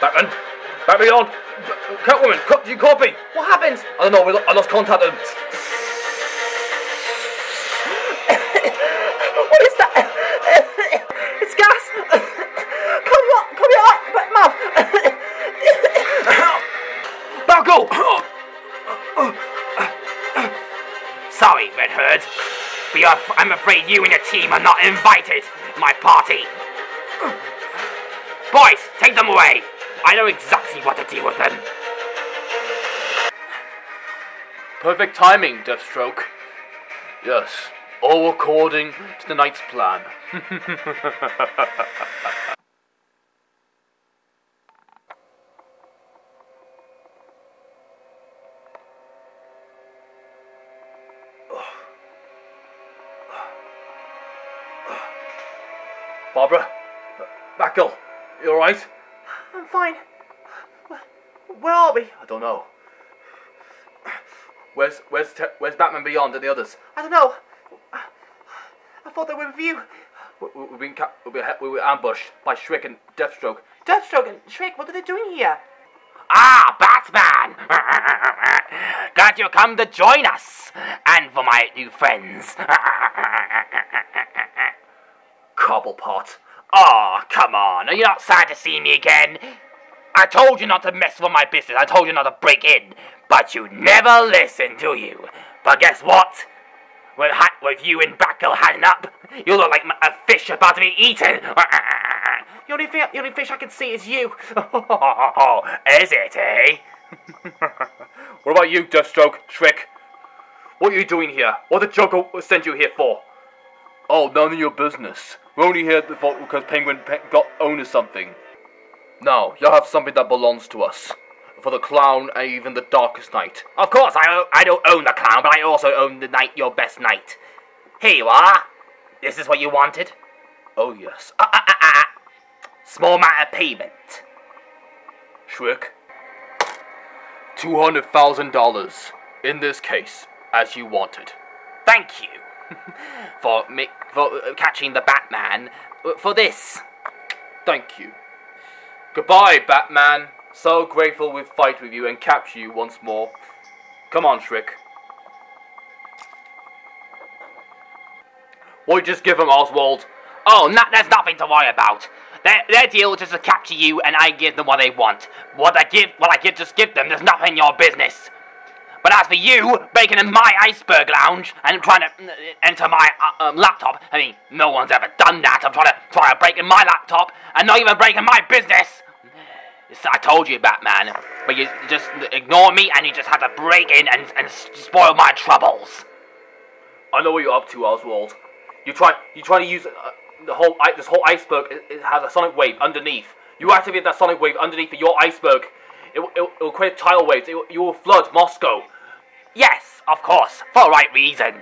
Batman! Batman on! Catwoman! Co- do you copy? What happened? I don't know, we lo- I lost contact with him. [COUGHS] What is that? [COUGHS] It's gas. Come on, come here, but mouth. [COUGHS] Bago! Sorry, Red Hood. But I'm afraid you and your team are not invited my party. Boys, take them away. I know exactly what to do with them. Perfect timing, Deathstroke. Yes, all according to the Knight's plan. [LAUGHS] you alright? I'm fine. Where, are we? I don't know. Where's where's where's Batman Beyond and the others? I don't know. I thought they were with you. We, we've been ca- we, were, we were ambushed by Shriek and Deathstroke. Deathstroke and Shriek, what are they doing here? Ah, Batman! [LAUGHS] Glad you come to join us, and for my new friends. [LAUGHS] Cobblepot. Oh, come on. Are you not sad to see me again? I told you not to mess with my business. I told you not to break in. But you never listen, do you? But guess what? With, ha- with you and Batgirl hanging up, you look like a fish about to be eaten. [LAUGHS] The only the only fish I can see is you. [LAUGHS] Is it, eh? [LAUGHS] What about you, Deathstroke? Shriek? What are you doing here? What did Joker send you here for? Oh, none of your business. We're only here at the vault because Penguin pe- got owned something. Now, you have something that belongs to us. For the clown and even the darkest night. Of course, I, I don't own the clown, but I also own the night, your best night. Here you are. This is what you wanted. Oh yes. Ah, ah, ah. Small matter payment. Shriek. Two hundred thousand dollars. In this case, as you wanted. Thank you [LAUGHS] for for uh, catching the Batman. uh, For this, Thank you. Goodbye, Batman. So grateful we fight with you and capture you once more. Come on, Shriek. Or just give him Oswald. oh, no, there's nothing to worry about. Their, their deal is just to capture you, and I give them what they want. What I give, what I give, just give them. There's nothing your business. But as for you breaking in my iceberg lounge and trying to uh, enter my uh, um, laptop, I mean, no one's ever done that. I'm trying to try to break in my laptop and not even breaking my business. I told you, Batman, but you just ignore me and you just have to break in and, and spoil my troubles. I know what you're up to, Oswald. You try, you try to use uh, the whole this whole iceberg. It, it has a sonic wave underneath. You activate that sonic wave underneath your iceberg. It, it, it will create tidal waves. It, you will flood Moscow. Yes, of course, for the right reason.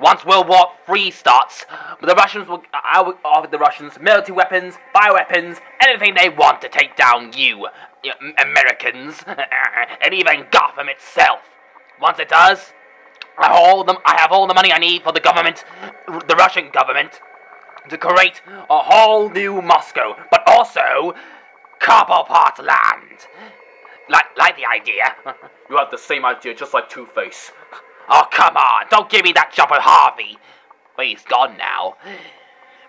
Once World War III starts, the Russians will, I will offer the Russians military weapons, bioweapons, anything they want to take down you, you Americans, [LAUGHS] and even Gotham itself. Once it does, I have all the, I have all the money I need for the government, the Russian government, to create a whole new Moscow, but also Cobblepot land. Like, like the idea. [LAUGHS] You have the same idea, just like Two Face. [LAUGHS] Oh, come on. Don't give me that jump with Harvey. but he's gone now.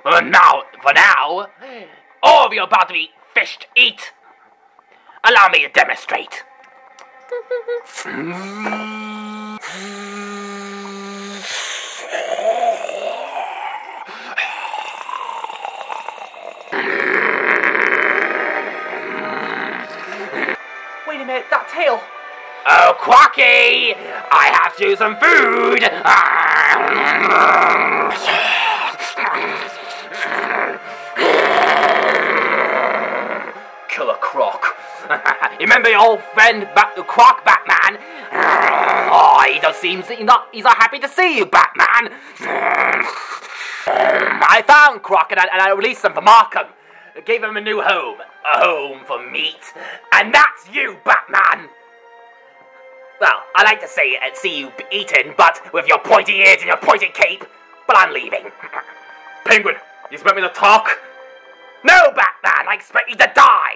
But now, for now, all of you are about to be fished eat. Allow me to demonstrate. [LAUGHS] That tail. Oh, Quacky! I have to some food! Killer Croc. [LAUGHS] You remember your old friend, ba- Quack Batman? Oh, he just seems he's not, he's not happy to see you, Batman. I found Croc and I, and I released him for Markham. Gave him a new home. A home for meat. And that's you, Batman! Well, I like to say it see you eaten, but with your pointy ears and your pointy cape. But I'm leaving. [CLEARS THROAT] Penguin, you expect me to talk? No, Batman, I expect you to die.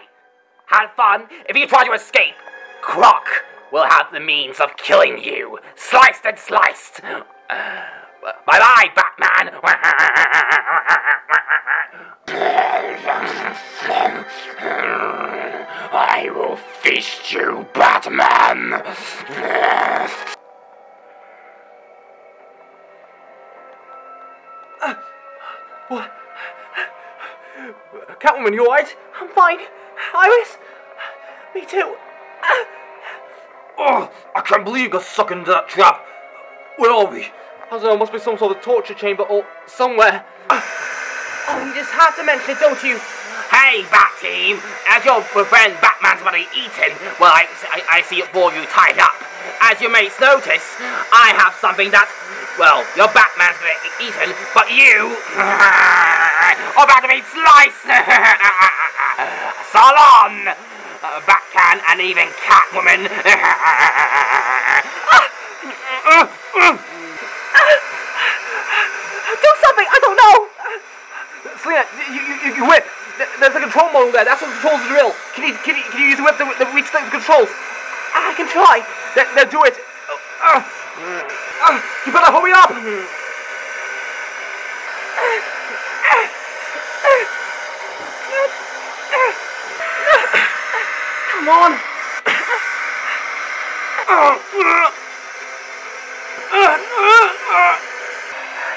Have fun. If you try to escape, Croc will have the means of killing you, sliced and sliced. [SIGHS] bye bye, Batman. I will feast you, Batman. Catwoman, you alright? I'm fine. Iris? Me too. Oh, I can't believe you got sucked into that trap. Where are we? I don't know, must be some sort of torture chamber or somewhere. [SIGHS] Oh, you just have to mention it, don't you? Hey, Bat Team! As your friend Batman's body to eaten, well, I, I, I see it for you tied up. As you may notice, I have something that, well, your Batman's going to be eaten, but you are about to be sliced! Salon! Uh, Batcan and even Catwoman. [LAUGHS] [LAUGHS] Do something! I don't know! Selina, you, you, you, you whip. There's a control module there. That's what controls the drill. Can you, can you, can you use the whip to, to reach the controls? I can try. Then, then do it. Uh, uh, you better hurry up. Come on.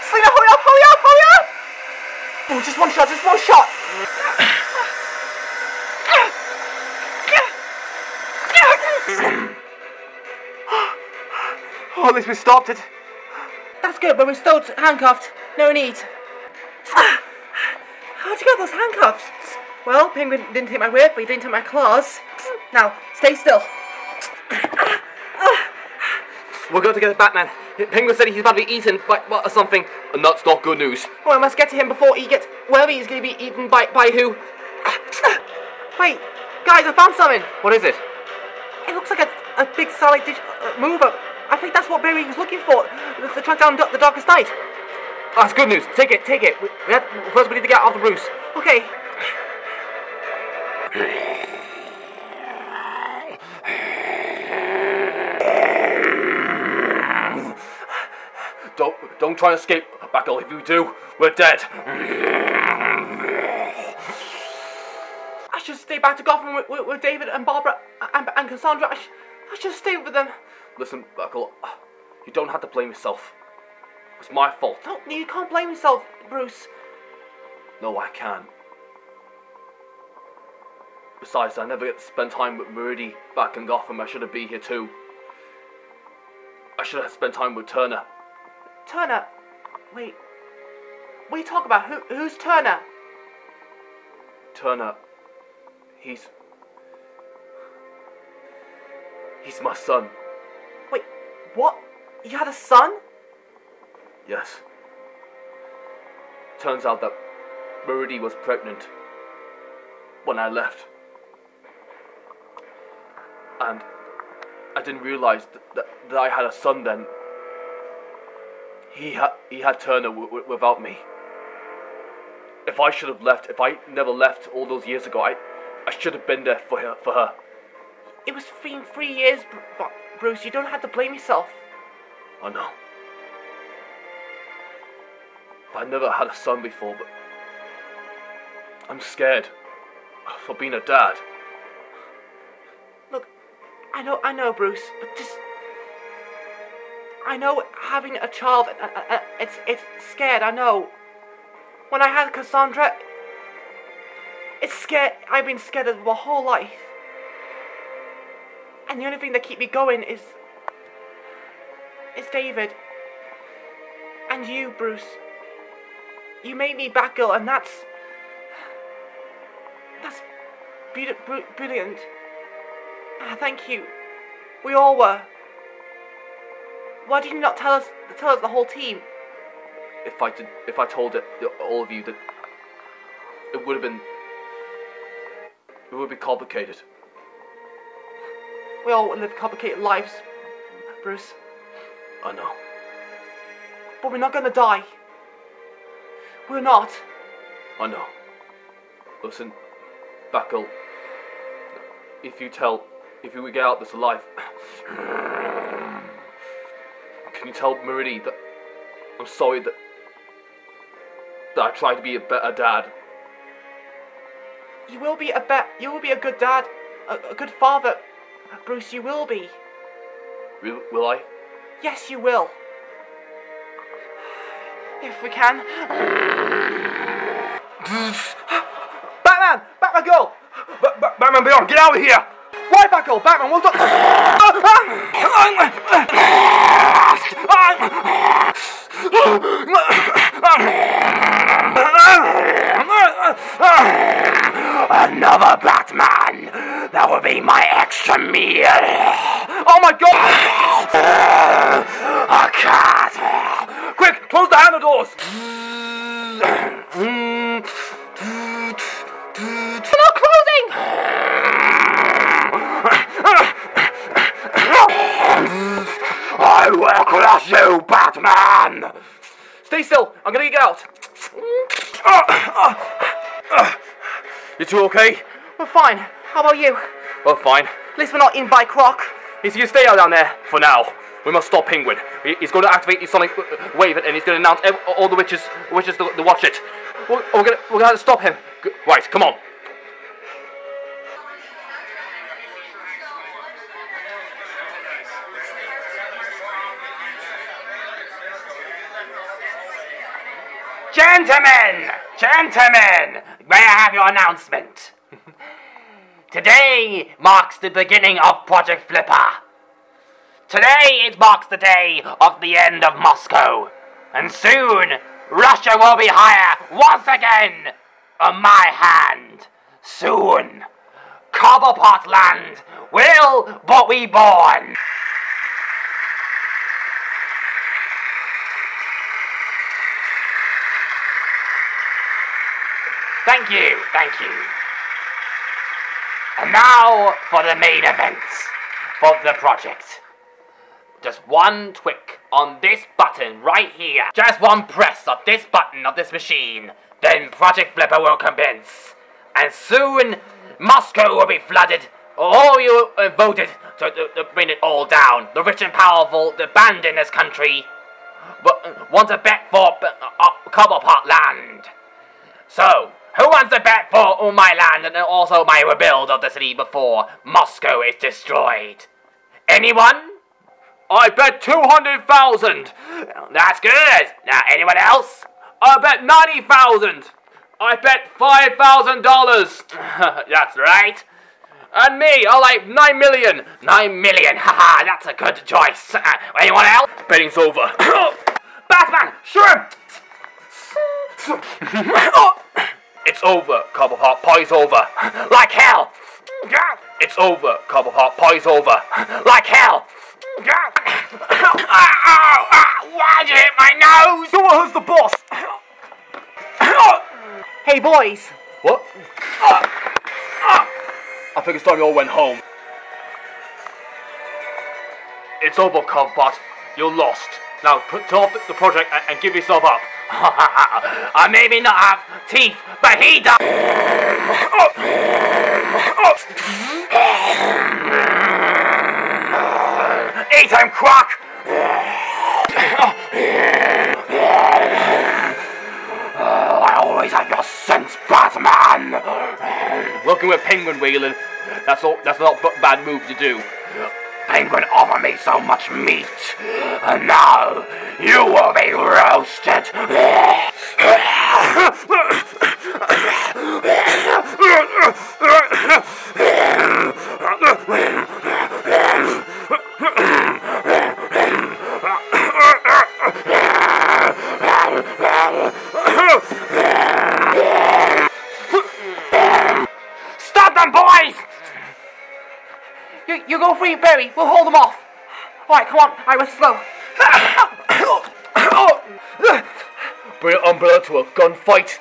Selina, hurry up, hurry up, hurry up! Oh, just one shot, just one shot. Oh, at least we stopped it. That's good, but we're still handcuffed. No need. How'd you get those handcuffs? Well, Penguin didn't take my whip, but he didn't take my claws. Now, stay still. We're going to get Batman. Penguin said he's about to be eaten by, by something, and that's not good news. Oh, I must get to him before he gets. Wherever he's going to be eaten by by who. [COUGHS] Wait, guys, I found something. What is it? It looks like a, a big solid dish, uh, mover. I think that's what Barry was looking for to track down the Darkest Night. Oh, that's good news. Take it, take it. We, we have, first, we need to get off the Bruce. Okay. [COUGHS] Don't, try and escape, Batgirl. If you do, we're dead. I should stay back to Gotham with, with, with David and Barbara and, and Cassandra. I, sh- I should stay with them. Listen, Batgirl, you don't have to blame yourself. It's my fault. Don't, you can't blame yourself, Bruce. No, I can. Besides, I never get to spend time with Rudy back in Gotham. I should have been here too. I should have spent time with Turner. Turner. Wait. What are you talking about? Who, who's Turner? Turner, he's. He's my son. Wait, what? You had a son? Yes. Turns out that Rudy was pregnant when I left. And I didn't realize th- that, that I had a son then. He had he had Turner w- w- without me. If I should have left, if I never left all those years ago, I I should have been there for her. For her. It was three, three years, Br- Br- Bruce. You don't have to blame yourself. I know. I never had a son before, but I'm scared for being a dad. Look, I know, I know, Bruce, but just. I know having a child, uh, uh, uh, it's it's scared. I know. When I had Cassandra, it's scared. I've been scared of my whole life, and the only thing that keep me going is is David and you, Bruce. You made me Batgirl, and that's that's brilliant. Ah, thank you. We all were. Why did you not tell us tell us the whole team? If I did, if I told it, all of you that it would have been, it would be complicated. We all live complicated lives, Bruce. I know. But we're not gonna die. We're not. I know. Listen, Batgirl. If you tell, if you get out this alive, can you tell Meridi that I'm sorry that that I tried to be a better dad? You will be a bet. You will be a good dad, a, a good father, Bruce. You will be. Will, will I? Yes, you will. If we can. Batman! Batman, go! Ba- Ba- Batman Beyond, get out of here! Why, Batgirl? Batman, what's up? Another Batman! That will be my extra meal! Oh my god! A cat! Quick, close the handle doors! Hmm. Will crush you, Batman! Stay still, I'm gonna get out. You two okay? We're fine. How about you? Well, fine. At least we're not in by Croc. He's gonna stay out down there for now. We must stop Penguin. He's going to activate his sonic uh, wave, and he's going to announce all the witches, witches to, to watch it. We're, we're we're have to stop him. Right, come on. Gentlemen! Gentlemen! May I have your announcement? [LAUGHS] Today marks the beginning of Project Flipper. Today it marks the day of the end of Moscow. And soon, Russia will be higher once again on my hand. Soon, Cobblepot land will be born. Thank you, thank you. And now for the main event for the project. Just one tweak on this button right here. Just one press of this button of this machine. Then Project Flipper will commence. And soon, Moscow will be flooded. All you uh, voted to, to, to bring it all down. The rich and powerful, the band in this country. Uh, want to bet for uh, uh, Cobblepot land. So, who wants to bet for all my land and also my rebuild of the city before Moscow is destroyed? Anyone? I bet 200,000. That's good. Now, anyone else? I bet 90,000. I bet $5,000. [LAUGHS] That's right. And me, I like 9 million. Nine million. [LAUGHS] Haha, that's a good choice. [LAUGHS] Anyone else? Betting's over. [COUGHS] Batman, sure. It's over, Cobblepot. Pie's over. like hell. It's over, Cobblepot. Pie's over. Like hell. Why'd you hit my nose? Who's the boss? Hey, boys. What? I think it's time you all went home. It's over, Cobblepot. You're lost. Now, put off the project and, and give yourself up. [LAUGHS] I maybe not have teeth, but he does. oh. Oh. Eat him, croc! I always have your sense, Batman! Working with penguin wheeling, that's all. That's not a bad move to do. Penguin offered me so much meat, and now you will be roasted. Stop them, boys! You, you go free, Barry. We'll hold them off. All right, come on. I we're slow. Bring an umbrella to a gunfight.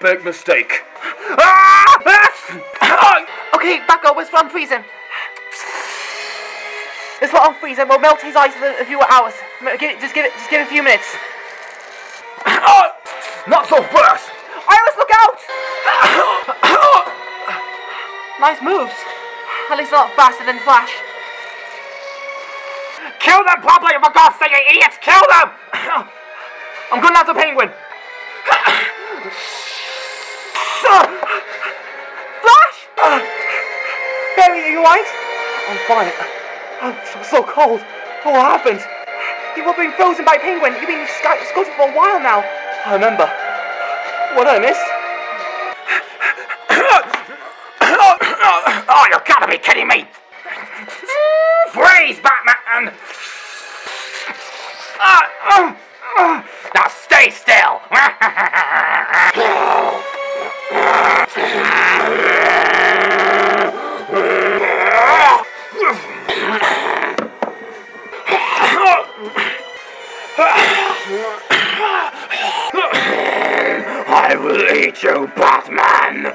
Big mistake. Okay, back up. Let's unfreeze him. Let's let unfreeze him. We'll melt his ice in a few hours. Give it, just give it, just give it a few minutes. Not so fast. Iris, look out! Nice moves. At least not faster than Flash. Kill them properly, for God's sake, you idiots! Kill them! [COUGHS] I'm going after Penguin. Flash! Barry, are you alright? I'm fine. I'm so, cold. Oh, what happened? You were being frozen by Penguin. You've been sc- scolded for a while now. I remember. What did I miss? Gotta be kidding me! Freeze, Batman! Uh, um, um, now stay still! I will eat you, Batman!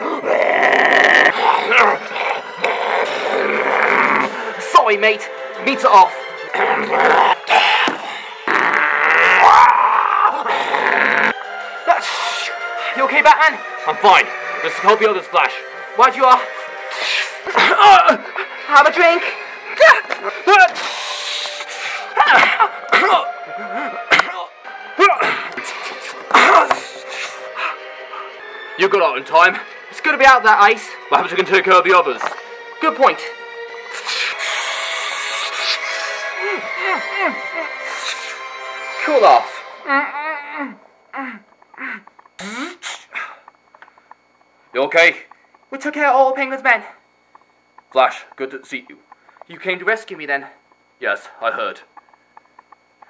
Sorry, mate. Meter off. You okay, Batman? I'm fine. Let's help the others, Flash. Right you are. Have a drink. You got out in time. It's good to be out of that ice. Perhaps we can take care of the others. Good point. Cool off. You okay? We took care of all Penguin's men. Flash, good to see you. You came to rescue me then. Yes, I heard.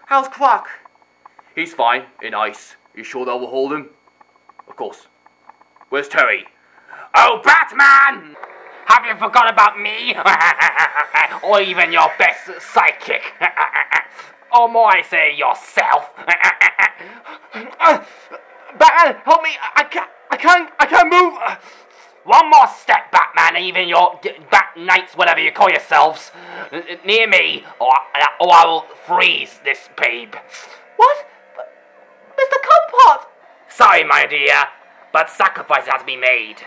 How's Clark? He's fine, in ice. You sure that will hold him? Of course. Where's Terry? Oh, Batman! Have you forgot about me? [LAUGHS] or even your best psychic? [LAUGHS] or more I say, yourself? [LAUGHS] Batman, uh, help me! I can't. I can't. I can't move. One more step, Batman, and even your Bat Knights, whatever you call yourselves, near me, or, uh, or I will freeze this babe. What? Mr. Compot! Sorry, my dear, but sacrifice has to be made.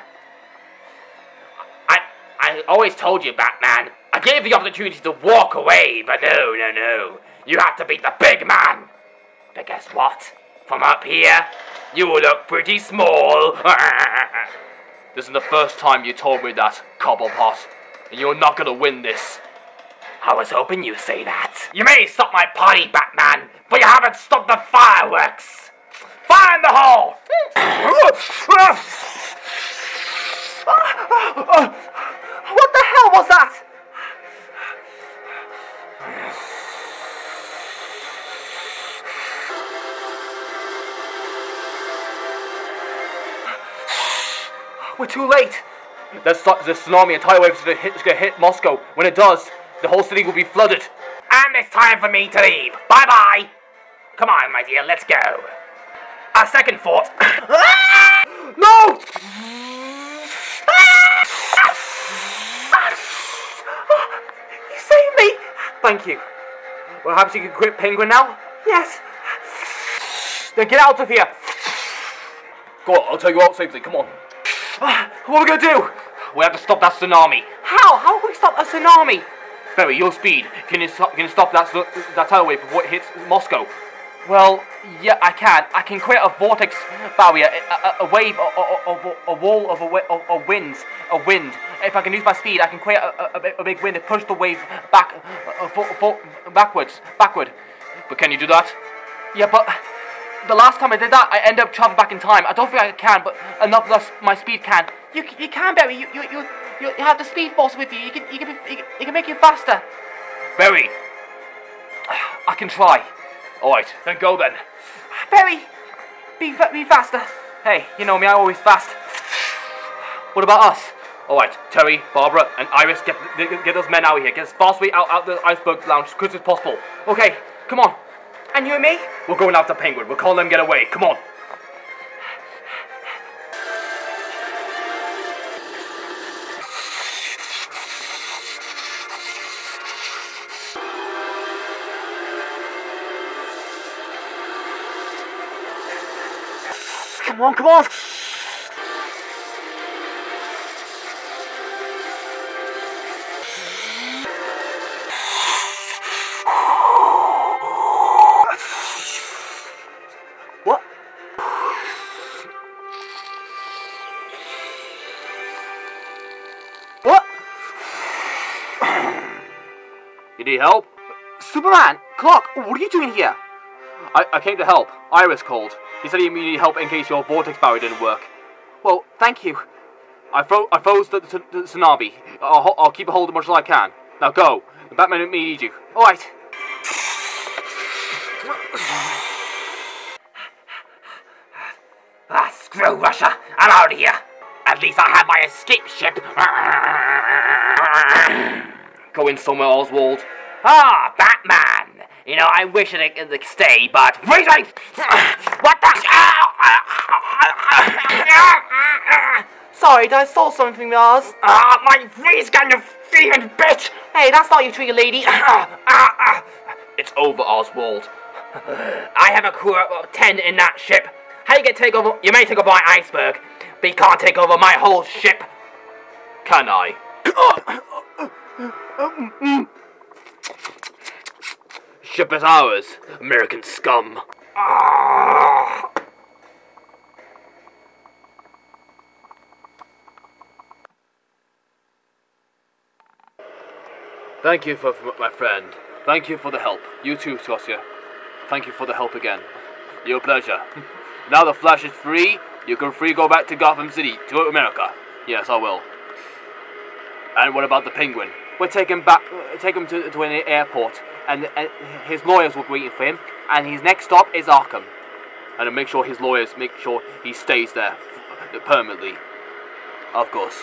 I always told you, Batman. I gave you the opportunity to walk away, but no, no, no. You have to beat the big man. But guess what? From up here, you will look pretty small. [LAUGHS] This isn't the first time you told me that, Cobblepot. And you're not gonna win this. I was hoping you'd say that. You may stop my party, Batman, but you haven't stopped the fireworks. Fire in the hole! [LAUGHS] What the hell was that? We're too late. Let's the tsunami and tidal waves is gonna hit, gonna hit Moscow. When it does, the whole city will be flooded. And it's time for me to leave. Bye bye. Come on, my dear, let's go. A second thought. No! Thank you. Well, perhaps you can quit Penguin now? Yes. Then get out of here. Go on, I'll take you out safely. Come on. Ah, what are we gonna do? We have to stop that tsunami. How? How can we stop a tsunami? Barry, your speed. Can you stop, can you stop that, that tidal wave before it hits Moscow? Well, yeah, I can. I can create a vortex barrier, a, a, a wave, a, a, wall of a, wi- of, of winds, a wind. If I can use my speed, I can create a, big- wind and push the wave back, uh, for, for, backwards, backward. But can you do that? Yeah, but the last time I did that, I ended up traveling back in time. I don't think I can, but enough less my speed can. You, you can, Barry. You, you, you, you you have the speed force with you. You can, you can, be, you can make you faster. Barry, I can try. All right, then go then. Barry, be, be faster. Hey, you know me, I'm always fast. What about us? Alright, Terry, Barbara, and Iris, get, get, get those men out of here. Get as fast way out, out the iceberg lounge as quick as possible. Okay, come on. And you and me? We're going after Penguin. We'll call them get away. Come on. On, come on. What? What? You need help? Superman, Clark, what are you doing here? I, I came to help. Iris called. He said he needed help in case your vortex barrier didn't work. Well, thank you. I, fro- I froze the, the, the tsunami. I'll, I'll keep a hold of much as I can. Now go. The Batman and me need you. All right. Ah, screw Russia. I'm out of here. At least I have my escape ship. Go in somewhere, Oswald. Ah, Batman. You know, I wish it could stay, but freeze! What the? Sorry, I saw something, Mars. Ah, my freeze gun, you thieving bitch! Hey, that's not you treat a lady. Ah, ah, ah. It's over, Oswald. I have a crew of ten in that ship. How you get take over? You may take over my iceberg, but you can't take over my whole ship. Can I? [COUGHS] Ship is ours, American scum. Ah. Thank you for, for my friend. Thank you for the help. You too, Scotia. Thank you for the help again. Your pleasure. [LAUGHS] now the Flash is free. You can free go back to Gotham City to America. Yes, I will. And what about the Penguin? We'll take him back. Uh, take him to, to an airport, and, and his lawyers will be waiting for him. And his next stop is Arkham. And to make sure his lawyers make sure he stays there permanently. Of course.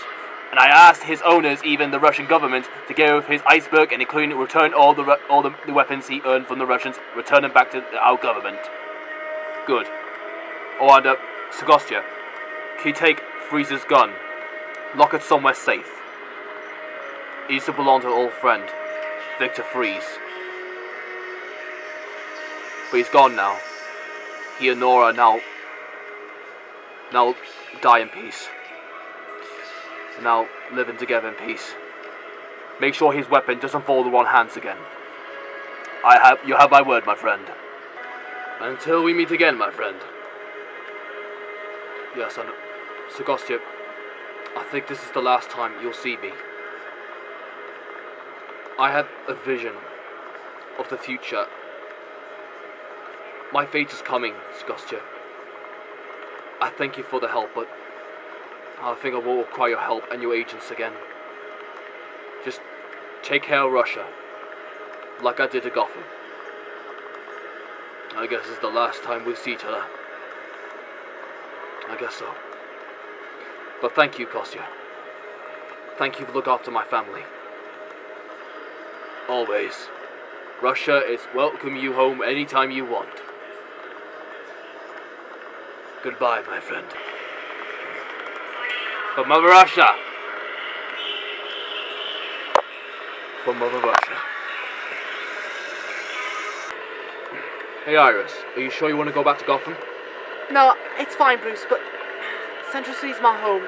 And I asked his owners, even the Russian government, to give his iceberg and including return all the all the, the weapons he earned from the Russians, return them back to our government. Good. Oh, and uh, Sagostia, can you take Freeze's gun? Lock it somewhere safe. Used to belong to an old friend, Victor Fries. But he's gone now. He and Nora now now die in peace. Now living together in peace. Make sure his weapon doesn't fall in the wrong hands again. I have you have my word, my friend. Until we meet again, my friend. Yes, and Sagostia, I think this is the last time you'll see me. I had a vision of the future. My fate is coming, Sagostia. I thank you for the help, but I think I will require your help and your agents again. Just take care of Russia, like I did to Gotham. I guess it's the last time we see each other. I guess so. But thank you, Kostya. Thank you for looking after my family. Always. Russia is welcome you home anytime you want. Goodbye, my friend. For Mother Russia. For Mother Russia. Hey Iris, are you sure you want to go back to Gotham? No, it's fine, Bruce, but Central City's my home.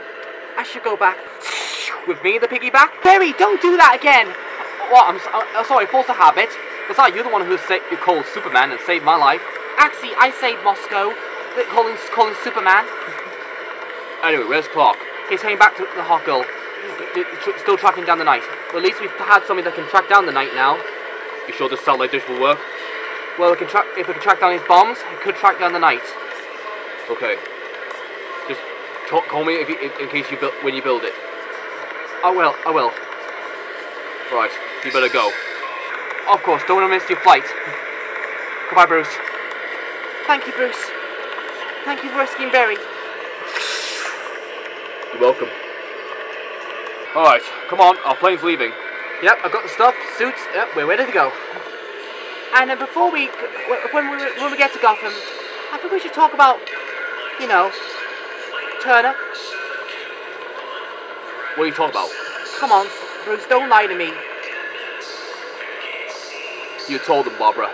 I should go back. With me, the piggyback? Barry, don't do that again! What? I'm, s- uh, uh, sorry, force a habit. Not you're the one who, sa- you called Superman and saved my life. Actually, I saved Moscow. They Call him, call Superman. Anyway, where's Clark? He's heading back to the Hot Girl. Still tracking down the Knight. Well, at least we've had something that can track down the Knight now. You sure this satellite dish will work? Well, we can if we can track down his bombs, it could track down the Knight. Okay. Just call, call me if you, in, case you when you build it. I will. I will. Right, you better go. Of course. Don't want to miss your flight. Goodbye, Bruce. Thank you, Bruce. Thank you for rescuing Barry. You're welcome. Alright, come on, our plane's leaving. Yep, I've got the stuff, suits. Yep, we're ready to go. And then before we, when we when we get to Gotham, I think we should talk about, you know, Turner. What are you talking about? Come on, Bruce, don't lie to me. You told them, Barbara.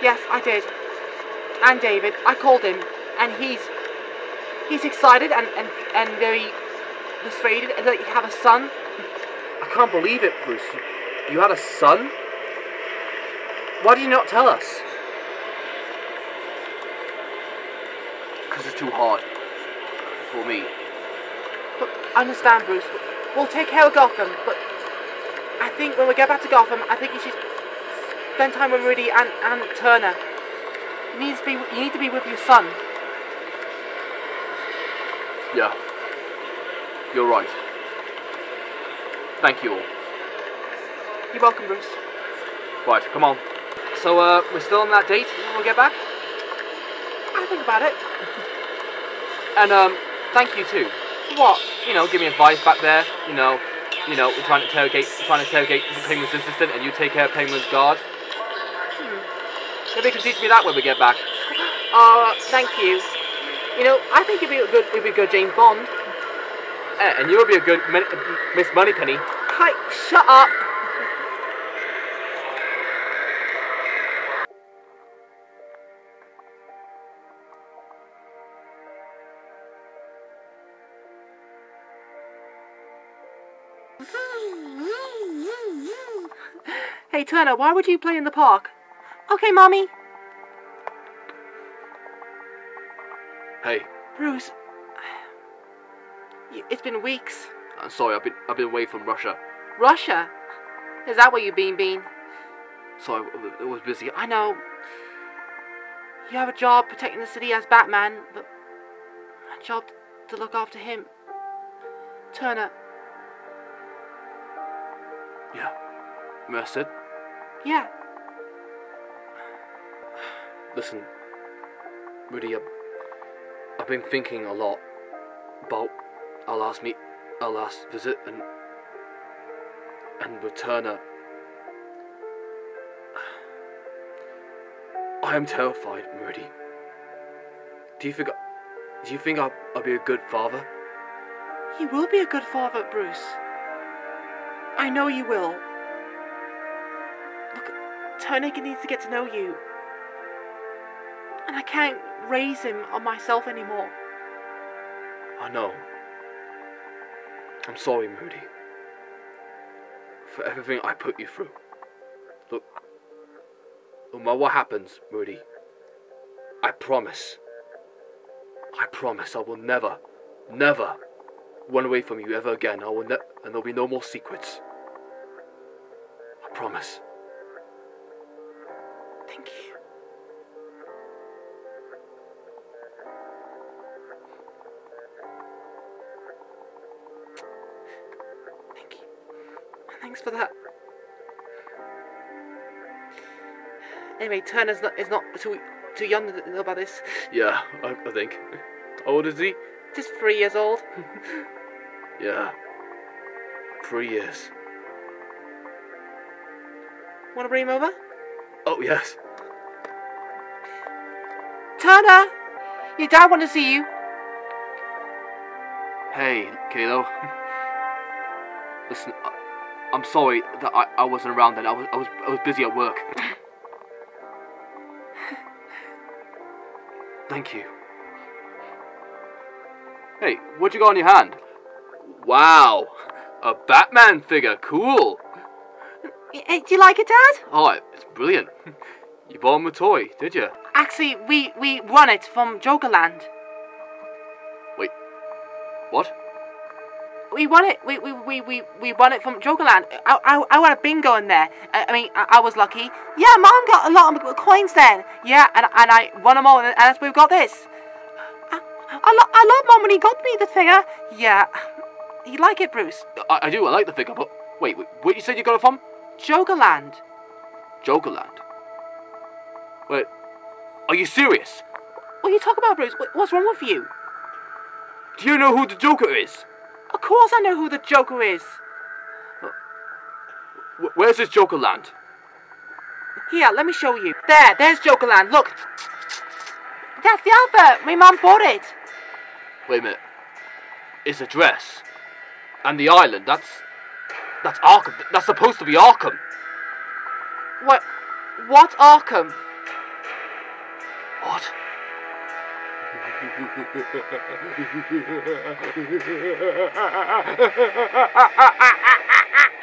Yes, I did. And David, I called him, and he's he's excited and and, and very frustrated that you have a son. I can't believe it, Bruce. You had a son? Why do you not tell us? Because it's too hard. For me. But I understand, Bruce. We'll take care of Gotham, but I think when we get back to Gotham, I think you should spend time with Rudy and, and Turner. You need to be you need to be with your son. Yeah. You're right. Thank you all. You're welcome, Bruce. Right, come on. So uh, we're still on that date when we get back. [LAUGHS] I think about it. And um, thank you too. What? You know, give me advice back there. You know, you know, we're trying to interrogate, trying to interrogate the Penguin's assistant, and you take care of Penguin's guard. Maybe you can teach me that when we get back. Uh, thank you. You know, I think you'd be a good, you'd be a good James Bond. Eh, and you'll be a good Miss Moneypenny. Hi, shut up. [LAUGHS] Hey Turner, why would you play in the park? Okay, mommy. Hey, Bruce, [SIGHS] it's been weeks. I'm sorry, I've been I've been away from Russia. Russia? Is that where you've been, Bean? Sorry, I was busy. I know. You have a job protecting the city as Batman, but a job to look after him. Turner, Yeah. Merced, yeah. listen, Rudy, I've, I've been thinking a lot about our last meet, our last visit, and and with Turner. I am terrified, Rudy. Do you think? Do you think I'll, I'll be a good father? You will be a good father, Bruce. I know you will. Look, Turner needs to get to know you. And I can't raise him on myself anymore. I know. I'm sorry, Moody. For everything I put you through. Look, no matter what happens, Moody, I promise. I promise I will never, never run away from you ever again. I will ne- and there'll be no more secrets. I promise. Thank you. Thank you. Thanks for that. Anyway, Turner's not is not too too young to know about this. Yeah, I, I think. How old is he? Just three years old. Yeah. Three years. Want to bring him over? Oh, yes. Turner, your dad want to see you. Hey, Kalo. [LAUGHS] Listen, I, I'm sorry that I, I wasn't around then. I was I was I was busy at work. [LAUGHS] Thank you. Hey, what you got on your hand? Wow, a Batman figure. Cool. Eh, Do you like it, Dad? Oh, it's brilliant. You bought him a toy, did you? Actually, we, we won it from Jokerland. Wait. What? We won it. We we, we, we, we won it from Jokerland. I, I, I won a bingo in there. I, I mean, I, I was lucky. Yeah, Mom got a lot of coins then. Yeah, and, and I won them all, and that's where we got this. I, I, lo- I love Mom when he got me the figure. Yeah, you like it, Bruce? I, I do, I like the figure, but wait, wait, where you said you got it from? Jokerland. Jokerland. Wait, are you serious? What are you talking about, Bruce? What's wrong with you? Do you know who the Joker is? Of course I know who the Joker is. Where's this Jokerland? Here, let me show you. There, there's Jokerland. Look. That's the advert. My mom bought it. Wait a minute. It's a dress. And the island, that's. That's Arkham. That's supposed to be Arkham. What? What Arkham? What? [LAUGHS]